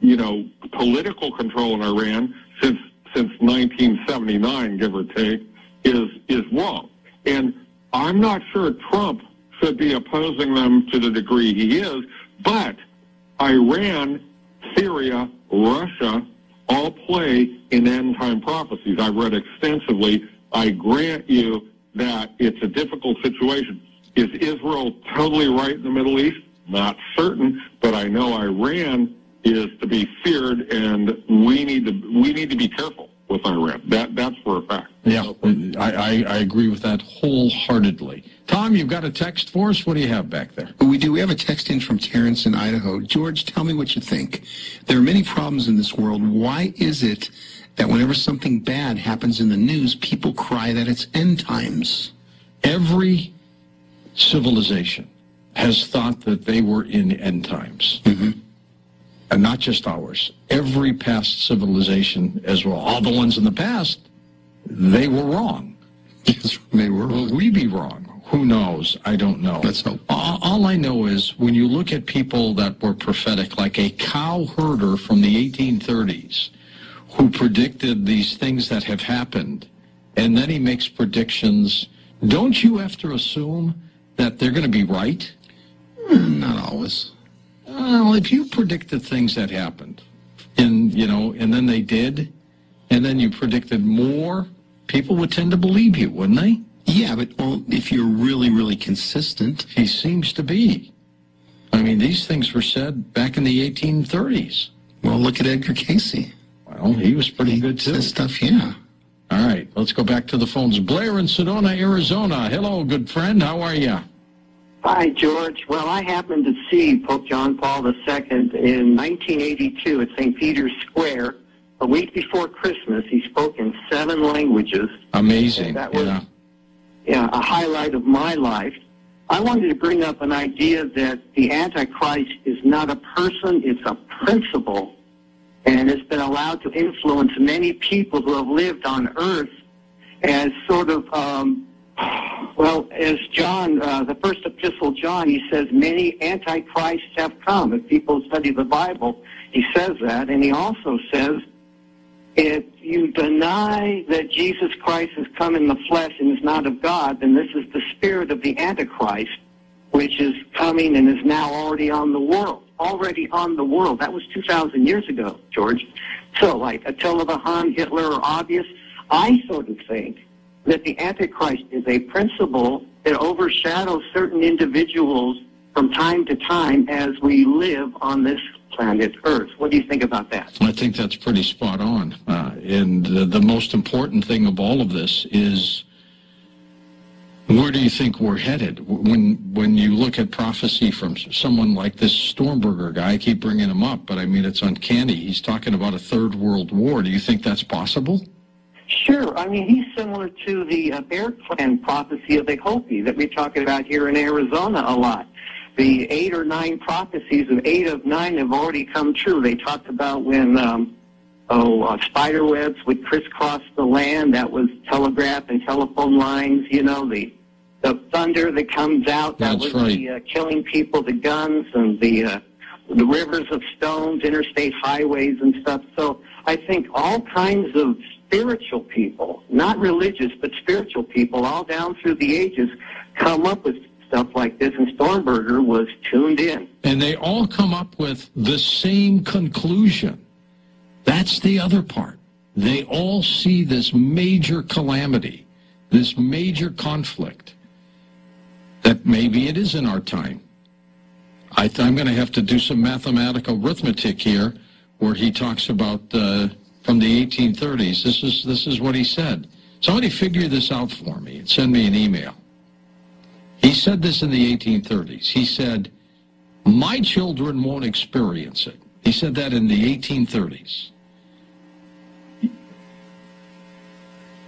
you know, political control in Iran since since 1979, give or take, is is wrong. And I'm not sure Trump should be opposing them to the degree he is, but Iran, Syria, Russia all play in end time prophecies. I've read extensively. I grant you that it's a difficult situation. Is Israel totally right in the Middle East? Not certain, but I know Iran is to be feared, and we need to we need to be careful with Iran. That that's for a fact. Yeah, I, I, I, agree with that wholeheartedly. Tom, you've got a text for us. What do you have back there? We do. We have a text in from Terrence in Idaho. George, tell me what you think. There are many problems in this world. Why is it that whenever something bad happens in the news, people cry that it's end times? Every civilization has thought that they were in end times. Mm-hmm and not just ours. Every past civilization as well. All the ones in the past, they were wrong. Yes, they were. Will we be wrong? Who knows? I don't know. Let's hope. All, all I know is when you look at people that were prophetic, like a cow herder from the 1830s, who predicted these things that have happened, and then he makes predictions, don't you have to assume that they're going to be right? Hmm, not always. Well, if you predicted things that happened, and you know, and then they did, and then you predicted more, people would tend to believe you, wouldn't they? Yeah, but well, if you're really, really consistent, he seems to be. I mean, these things were said back in the 1830s. Well, look at Edgar Cayce. Well, he was pretty he good too. Stuff, yeah. All right, let's go back to the phones. Blair in Sedona, Arizona. Hello, good friend. How are you? Hi, George. Well, I happened to see Pope John Paul II in 1982 at St. Peter's Square. A week before Christmas, he spoke in seven languages. Amazing. That was yeah. Yeah, a highlight of my life. I wanted to bring up an idea that the Antichrist is not a person, it's a principle. And it's been allowed to influence many people who have lived on earth as sort of um, well, as John, uh, the first epistle, John, he says many antichrists have come. If people study the Bible, he says that, and he also says if you deny that Jesus Christ has come in the flesh and is not of God, then this is the spirit of the Antichrist, which is coming and is now already on the world, already on the world. That was 2,000 years ago, George. So, like Attila the Hun, Hitler are obvious. I sort of think that the Antichrist is a principle that overshadows certain individuals from time to time as we live on this planet Earth. What do you think about that? I think that's pretty spot on. Uh, and the, the most important thing of all of this is where do you think we're headed? When when you look at prophecy from someone like this Stormberger guy, I keep bringing him up, but I mean it's uncanny. He's talking about a third world war. Do you think that's possible? Sure. I mean, he's similar to the uh, Bear Clan prophecy of the Hopi that we talk about here in Arizona a lot. The eight or nine prophecies of eight of nine have already come true. They talked about when um, oh, uh, spider webs would crisscross the land. That was telegraph and telephone lines. You know, the the thunder that comes out. That That's was right. the uh, killing people, the guns, and the uh, the rivers of stones, interstate highways, and stuff. So I think all kinds of spiritual people, not religious, but spiritual people, all down through the ages, come up with stuff like this. And Stormberger was tuned in. And they all come up with the same conclusion. That's the other part. They all see this major calamity, this major conflict, that maybe it is in our time. I I'm going to have to do some mathematical arithmetic here, where he talks about uh, from the 1830s. This is this is what he said. Somebody figure this out for me and send me an email. He said this in the 1830s. He said, "My children won't experience it." He said that in the 1830s.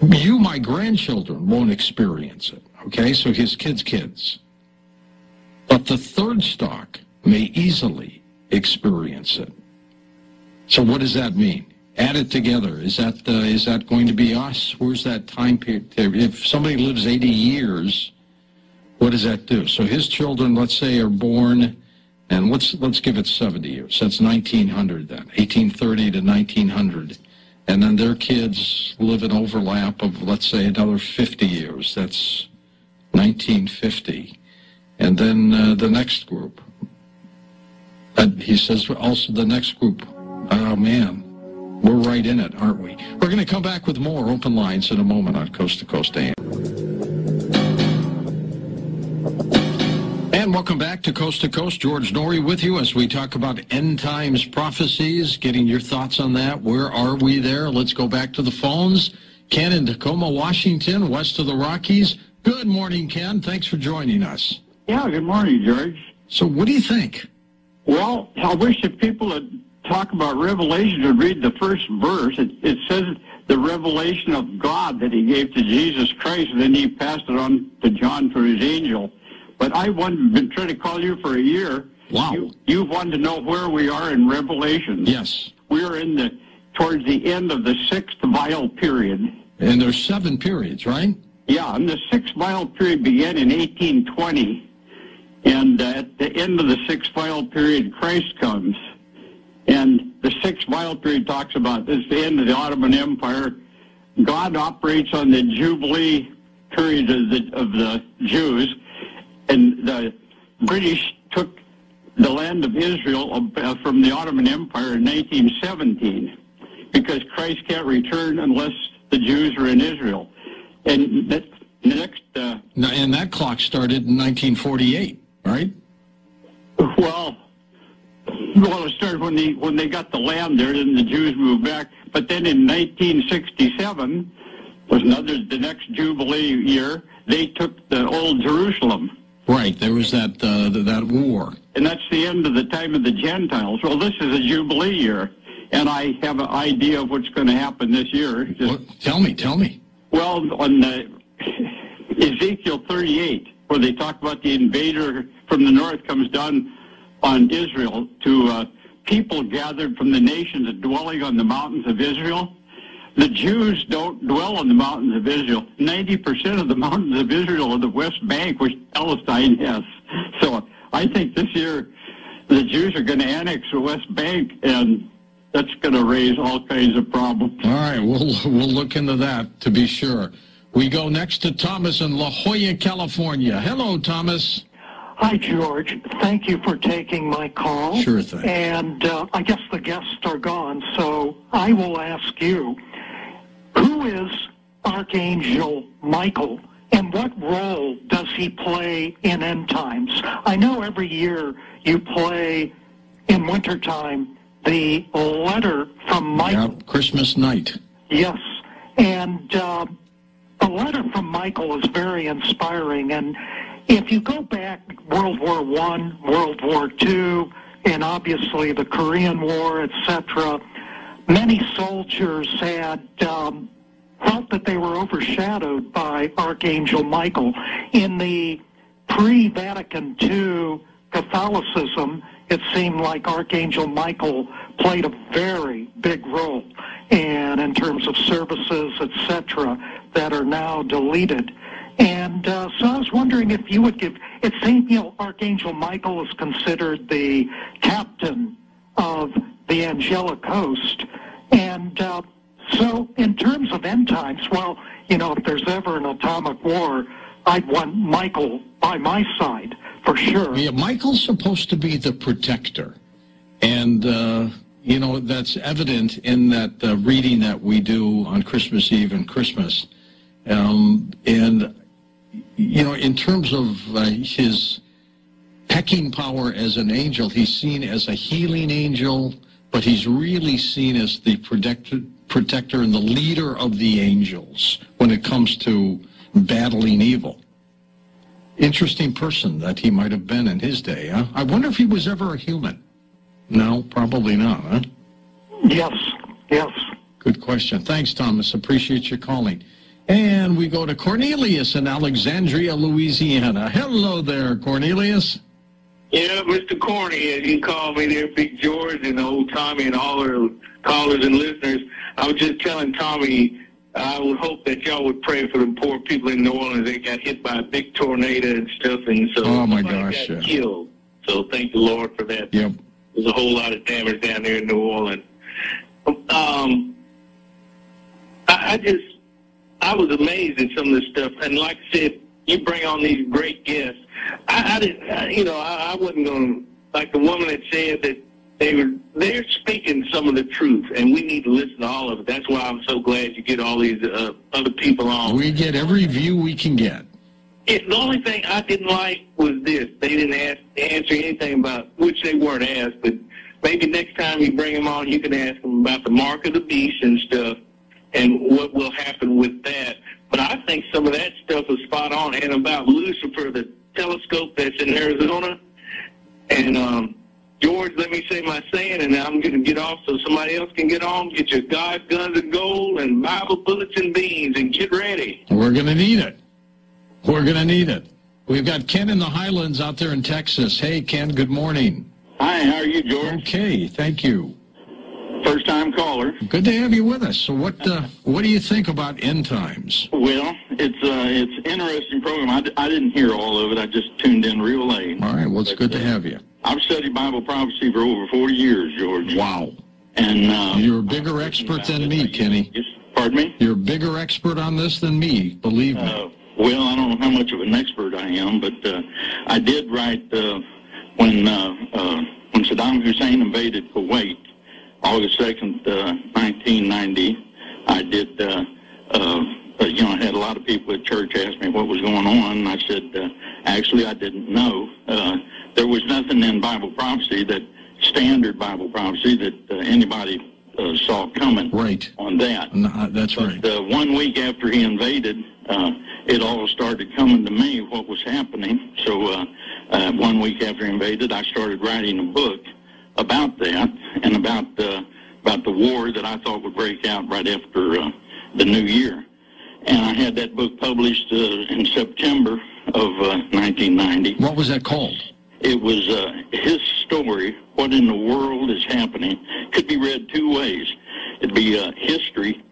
You, my grandchildren, won't experience it. Okay, so his kids' kids. But the third stock may easily experience it. So what does that mean? Add it together. Is that uh, is that going to be us? Where's that time period? If somebody lives 80 years, what does that do? So his children, let's say, are born, and let's let's give it 70 years. That's 1900 then, 1830 to 1900, and then their kids live an overlap of let's say another 50 years. That's 1950, and then uh, the next group. And he says also the next group. Oh man, we're right in it, aren't we? We're going to come back with more open lines in a moment on Coast to Coast AM. And welcome back to Coast to Coast. George Noory with you as we talk about end times prophecies, getting your thoughts on that. Where are we there? Let's go back to the phones. Ken in Tacoma, Washington, west of the Rockies. Good morning, Ken. Thanks for joining us. Yeah, good morning, George. So, what do you think? Well, I wish that people that talk about Revelation would read the first verse. It, it says the revelation of God that he gave to Jesus Christ, and then he passed it on to John through his angel. But I've been trying to call you for a year. Wow. You, you wanted to know where we are in Revelation. Yes. We are in the towards the end of the sixth vial period. And there's seven periods, right? Yeah, and the sixth vial period began in 1820. And uh, at the end of the sixth vial period, Christ comes. And the sixth vial period talks about this, the end of the Ottoman Empire. God operates on the Jubilee period of the, of the Jews. And the British took the land of Israel uh, from the Ottoman Empire in 1917 because Christ can't return unless the Jews are in Israel. And that, the next, uh, and that clock started in 1948, right? well, well, it started when they when they got the land there, then the Jews moved back. But then in 1967 was another the next Jubilee year. They took the old Jerusalem, Right. There was that uh, th- that war. and that's the end of the time of the Gentiles. Well, this is a Jubilee year, and I have an idea of what's going to happen this year. Just Well, tell me, tell me. Well, on the Ezekiel 38, where they talk about the invader from the north comes down on Israel to uh, people gathered from the nations dwelling on the mountains of Israel. The Jews don't dwell on the mountains of Israel. 90% of the mountains of Israel are the West Bank, which Palestine has. So I think this year the Jews are going to annex the West Bank, and that's going to raise all kinds of problems. All right, we'll we'll look into that to be sure. We go next to Thomas in La Jolla, California. Hello, Thomas. Hi, George. Thank you for taking my call. Sure thing. And uh, I guess the guests are gone, so I will ask you who is Archangel Michael and what role does he play in end times? I know every year you play in wintertime the letter from Michael. Yep, Christmas night. Yes. And uh, the letter from Michael is very inspiring. And if you go back World War One, World War Two, and obviously the Korean War, etc., many soldiers had um, felt that they were overshadowed by Archangel Michael. In the pre-Vatican II Catholicism, it seemed like Archangel Michael played a very big role, and in terms of services, etc., that are now deleted. And uh, so I was wondering if you would give. It seems you know Archangel Michael is considered the captain of the angelic host, and uh, so in terms of end times, well, you know, if there's ever an atomic war, I'd want Michael by my side for sure. Yeah, Michael's supposed to be the protector. And, uh, you know, that's evident in that uh, reading that we do on Christmas Eve and Christmas. Um, and, you know, in terms of uh, his pecking power as an angel, he's seen as a healing angel, but he's really seen as the protector, protector and the leader of the angels when it comes to battling evil interesting person that he might have been in his day. Huh? I wonder if he was ever a human. No, probably not, huh? Yes, yes. Good question. Thanks, Thomas. Appreciate your calling. And we go to Cornelius in Alexandria, Louisiana. Hello there, Cornelius. Yeah, Mr. Corny, as you call me there, Big George and old Tommy and all our callers and listeners. I was just telling Tommy I would hope that y'all would pray for the poor people in New Orleans. They got hit by a big tornado and stuff, and so oh my gosh, got yeah. killed. So thank the Lord for that. Yep. There's a whole lot of damage down there in New Orleans. Um, I, I just I was amazed at some of this stuff, and like I said, you bring on these great guests. I, I didn't, I, you know, I, I wasn't going to like the woman that said that they were they're speaking some of the truth, and we need to listen to all of it. That's why I'm so glad you get all these uh, other people on. We get every view we can get. It, the only thing I didn't like was this: they didn't ask, answer anything about which they weren't asked. But maybe next time you bring them on, you can ask them about the mark of the beast and stuff, and what will happen with that. But I think some of that stuff was spot on, and about Lucifer, the telescope that's in Arizona, and um, George, let me say my saying, and I'm going to get off so somebody else can get on. Get your God, guns, and gold, and Bible bullets and beans, and get ready. We're going to need it. We're going to need it. We've got Ken in the Highlands out there in Texas. Hey, Ken, good morning. Hi, how are you, George? Okay, thank you. First time caller. Good to have you with us. So, what uh, what do you think about end times? Well, it's uh, it's an interesting program. I d- I didn't hear all of it. I just tuned in real late. All right. Well, it's but, good to uh, have you. I've studied Bible prophecy for over 40 years, George. Wow. And uh, you're a bigger expert than me, Kenny. Pardon me? You're a bigger expert on this than me, believe me. Uh, well, I don't know how much of an expert I am, but uh, I did write uh, when uh, uh, when Saddam Hussein invaded Kuwait, August 2nd, uh, 1990. I did. Uh, uh, you know, I had a lot of people at church ask me what was going on, I said, uh, actually, I didn't know. Uh, there was nothing in Bible prophecy that standard Bible prophecy that uh, anybody uh, saw coming right. on that. No, that's but, right. Uh, one week after he invaded, uh, it all started coming to me what was happening. So uh, uh, one week after he invaded, I started writing a book about that and about uh, about the war that I thought would break out right after uh, the new year. And I had that book published uh, in September of uh, 1990. What was that called? It was uh, his story, what in the world is happening, could be read two ways. It'd be uh, history,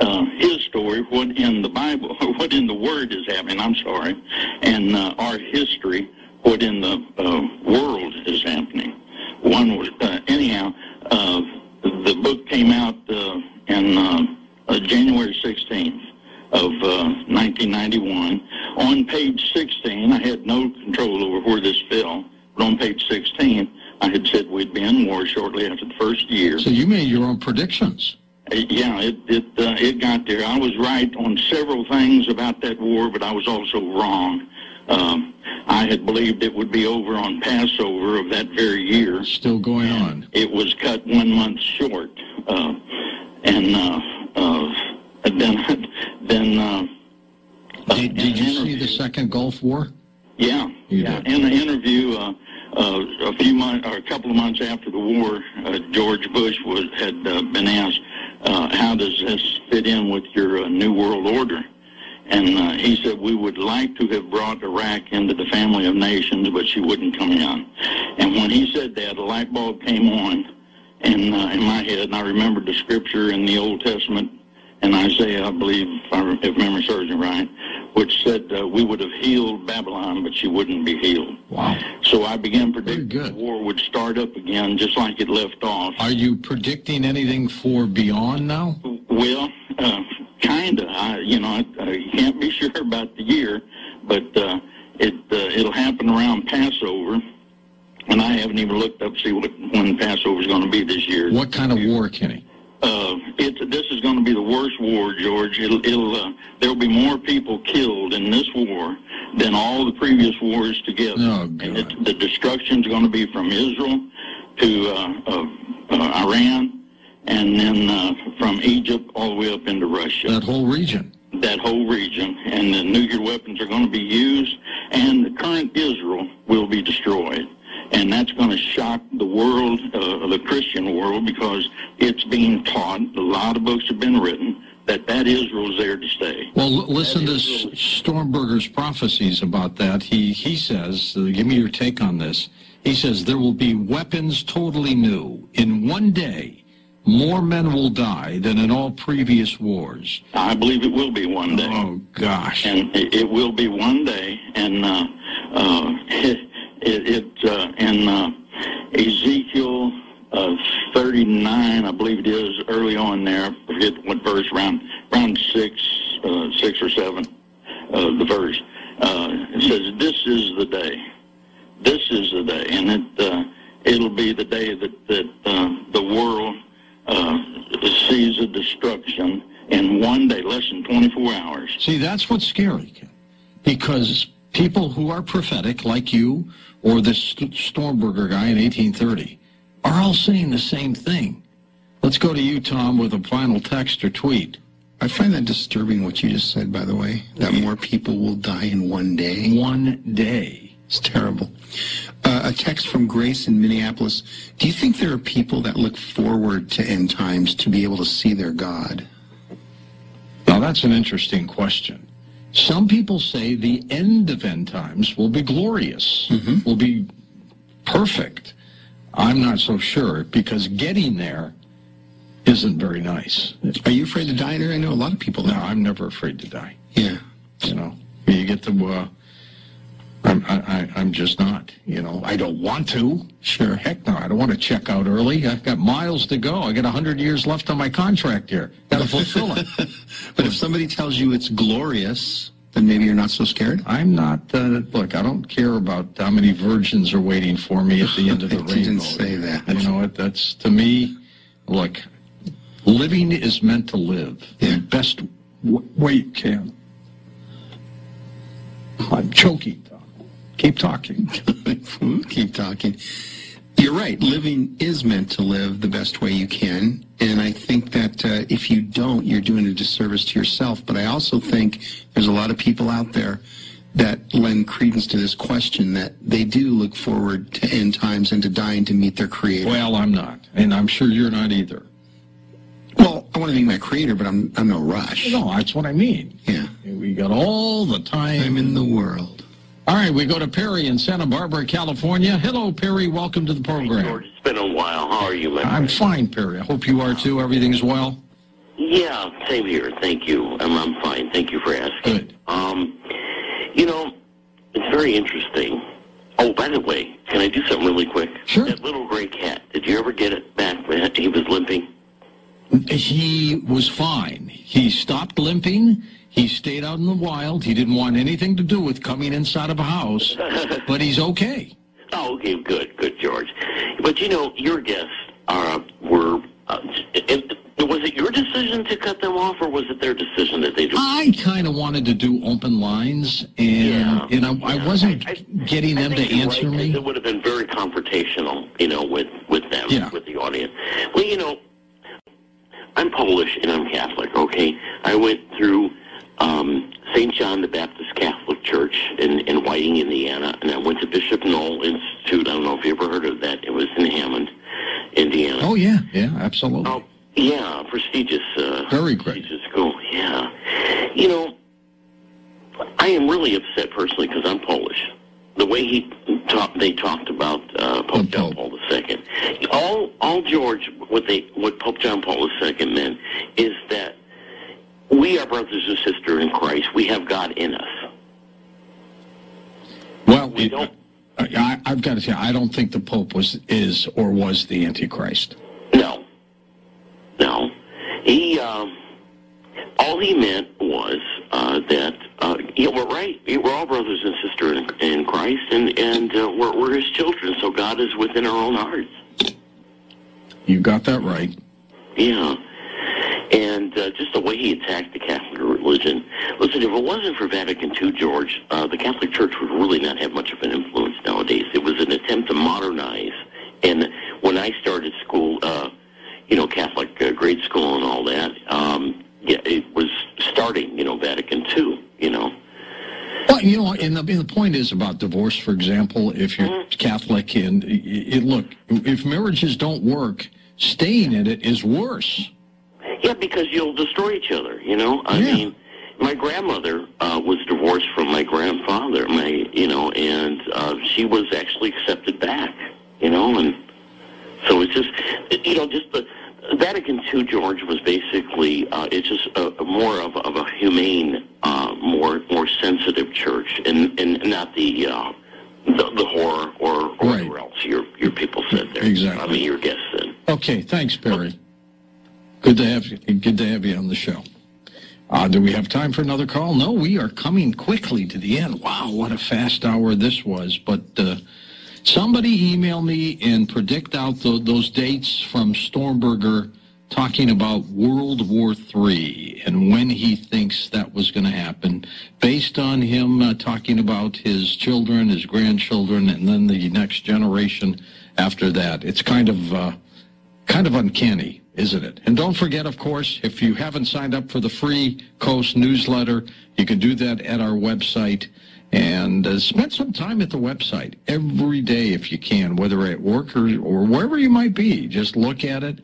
uh, his story, what in the Bible, what in the Word is happening, I'm sorry, and uh, our history, what in the uh, world is happening. One was, uh, anyhow, uh, the book came out uh, in uh, uh, January 16th of uh, 1991. on page 16, I had no control over where this fell, but on page 16, I had said we'd be in war shortly after the first year. So you made your own predictions. Uh, Yeah, it it uh, it got there. I was right on several things about that war, but I was also wrong. Um, I had believed it would be over on Passover of that very year. Still going on. It was cut one month short, uh, and uh, uh, then then. Uh, Did, did you see the second Gulf War? yeah, You yeah. did. In the interview, uh, uh, a few months or a couple of months after the war, uh, George Bush was had uh, been asked, uh, "How does this fit in with your uh, New World Order?" And uh, he said, "We would like to have brought Iraq into the family of nations, but she wouldn't come in." And when he said that, a light bulb came on, in uh, in my head, and I remembered the scripture in the Old Testament in Isaiah, I believe, if, memory serves me right, which said uh, we would have healed Babylon, but she wouldn't be healed. Wow. So I began predicting the war would start up again, just like it left off. Are you predicting anything for beyond now? Well, uh, kinda. I, you know, I, I can't be sure about the year, but uh, it uh, it'll happen around Passover, and I haven't even looked up to see what when Passover's going to be this year. What kind of war, Kenny? Uh, it, this is going to be the worst war, George. It'll, it'll uh, there'll be more people killed in this war than all the previous wars together. Oh, and it, the destruction's going to be from Israel to uh, uh, uh, Iran, and then uh, from Egypt all the way up into Russia. That whole region. That whole region, and the nuclear weapons are going to be used, and the current Israel will be destroyed. And that's going to shock the world, uh, the Christian world, because it's being taught, a lot of books have been written, that that Israel's there to stay. Well, listen to Stormberger's prophecies about that. He he says, uh, give me your take on this. He says there will be weapons totally new in one day. More men will die than in all previous wars. I believe it will be one day. Oh gosh! And it, it will be one day, and uh, uh, it, it uh, in uh, Ezekiel uh, 39, I believe it is, early on there. I forget what verse, around around six, uh, six or seven, uh, the verse. Uh, it says, "This is the day. This is the day," and it uh, it'll be the day that that uh, the world uh, sees a destruction in one day, less than 24 hours. See, that's what's scary, because people who are prophetic, like you or this St- Stormberger guy in 1830, are all saying the same thing. Let's go to you, Tom, with a final text or tweet. I find that disturbing what you just said, by the way, that more people will die in one day. One day. It's terrible. Uh, a text from Grace in Minneapolis. Do you think there are people that look forward to end times to be able to see their God? Now, that's an interesting question. Some people say the end of end times will be glorious, will be perfect. I'm not so sure because getting there isn't very nice. Are you afraid to die there? I know a lot of people No, that I'm never afraid to die. Yeah. You know, you get to. Uh, I'm, I, I'm just not. You know, I don't want to. Sure. Heck no, I don't want to check out early. I've got miles to go. I got 100 years left on my contract here. Got to fulfill it. But if somebody tells you it's glorious, then maybe you're not so scared. I'm not. Uh, look, I don't care about how many virgins are waiting for me at the end of the rainbow. didn't say that. You know what? That's to me. Look, living is meant to live the best w- way you can. I'm choking. Keep talking. Keep talking. You're right. Living is meant to live the best way you can. And I think that uh, if you don't, you're doing a disservice to yourself. But I also think there's a lot of people out there that lend credence to this question that they do look forward to end times and to dying to meet their creator. Well, I'm not, and I'm sure you're not either. Well, I want to meet my creator, but I'm I'm no rush. No, that's what I mean. Yeah. We got all the time. In the world. All right, we go to Perry in Santa Barbara, California. Hello, Perry. Welcome to the program. George, it's been a while. How are you, my I'm fine, Perry. I hope you are too. Everything's well. Yeah, same here. Thank you. I'm, I'm fine. Thank you for asking. Good. Um, you know, it's very interesting. Oh, by the way, can I do something really quick? Sure. That little gray cat. Did you ever get it back when he was limping? He was fine. He stopped limping. He stayed out in the wild. He didn't want anything to do with coming inside of a house, but he's okay. Oh, okay, good, good, George. But you know, your guests uh, were. Uh, it, was it your decision to cut them off, or was it their decision that they do? I kind of wanted to do open lines, and Yeah. and I, I wasn't getting them to answer right, me. It would have been very confrontational, you know, with with them, Yeah. with the audience. Well, you know, I'm Polish and I'm Catholic. Okay, I went through um, St. John the Baptist Catholic Church in in Whiting, Indiana, and I went to Bishop Noll Institute. I don't know if you ever heard of that. It was in Hammond, Indiana. Oh yeah, yeah, absolutely. Oh, yeah, prestigious. Uh, Very great. Prestigious school. Yeah. You know, I am really upset personally because I'm Polish. The way he talked, they talked about uh, Pope John Paul II. All, all George, what they, what Pope John Paul II meant is that we are brothers and sisters in Christ. We have God in us. Well, it, I, I've got to say, I don't think the Pope was is or was the Antichrist. No. No. He, um, all he meant was uh, that, uh, yeah, we're right. We're all brothers and sisters in, in Christ, and, and uh, we're, we're his children, so God is within our own hearts. You got that right. Yeah. And uh, just the way he attacked the Catholic religion. Listen, if it wasn't for Vatican II, George, uh, the Catholic Church would really not have much of an influence nowadays. It was an attempt to modernize. And when I started school, uh, you know, Catholic uh, grade school and all that, um, yeah, it was starting, you know, Vatican II, you know. Well, you know, and the, and the point is about divorce, for example, if you're Mm-hmm. Catholic and it, look, if marriages don't work, staying in it is worse. Yeah, because you'll destroy each other. You know, I Yeah. mean, my grandmother uh, was divorced from my grandfather. My, you know, and uh, she was actually accepted back. You know, and so it's just, you know, just the Vatican II, George, was basically uh, it's just a, a more of, of a humane, uh, more more sensitive church, and and not the. Uh, the, the horror or, or whatever else your your people said there. Exactly. I mean, your guests said. Okay, thanks, Perry. Good to have you. Good to have you on the show. Uh, do we have time for another call? No, we are coming quickly to the end. Wow, what a fast hour this was. But uh, somebody email me and predict out tho- those dates from Stormberger talking about World War III and when he thinks that was going to happen, based on him uh, talking about his children, his grandchildren, and then the next generation after that. It's kind of uh, kind of uncanny, isn't it? And don't forget, of course, if you haven't signed up for the free Coast newsletter, you can do that at our website. And uh, spend some time at the website every day if you can, whether at work or, or wherever you might be. Just look at it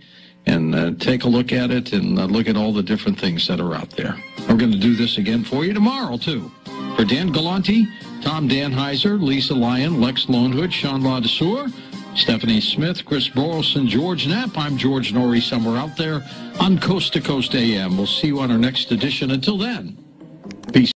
and uh, take a look at it and uh, look at all the different things that are out there. We're going to do this again for you tomorrow, too. For Dan Galante, Tom Danheiser, Lisa Lyon, Lex Lonehood, Sean Ladesseur, Stephanie Smith, Chris Borleson, George Knapp. I'm George Noory, somewhere out there on Coast to Coast AM. We'll see you on our next edition. Until then, peace.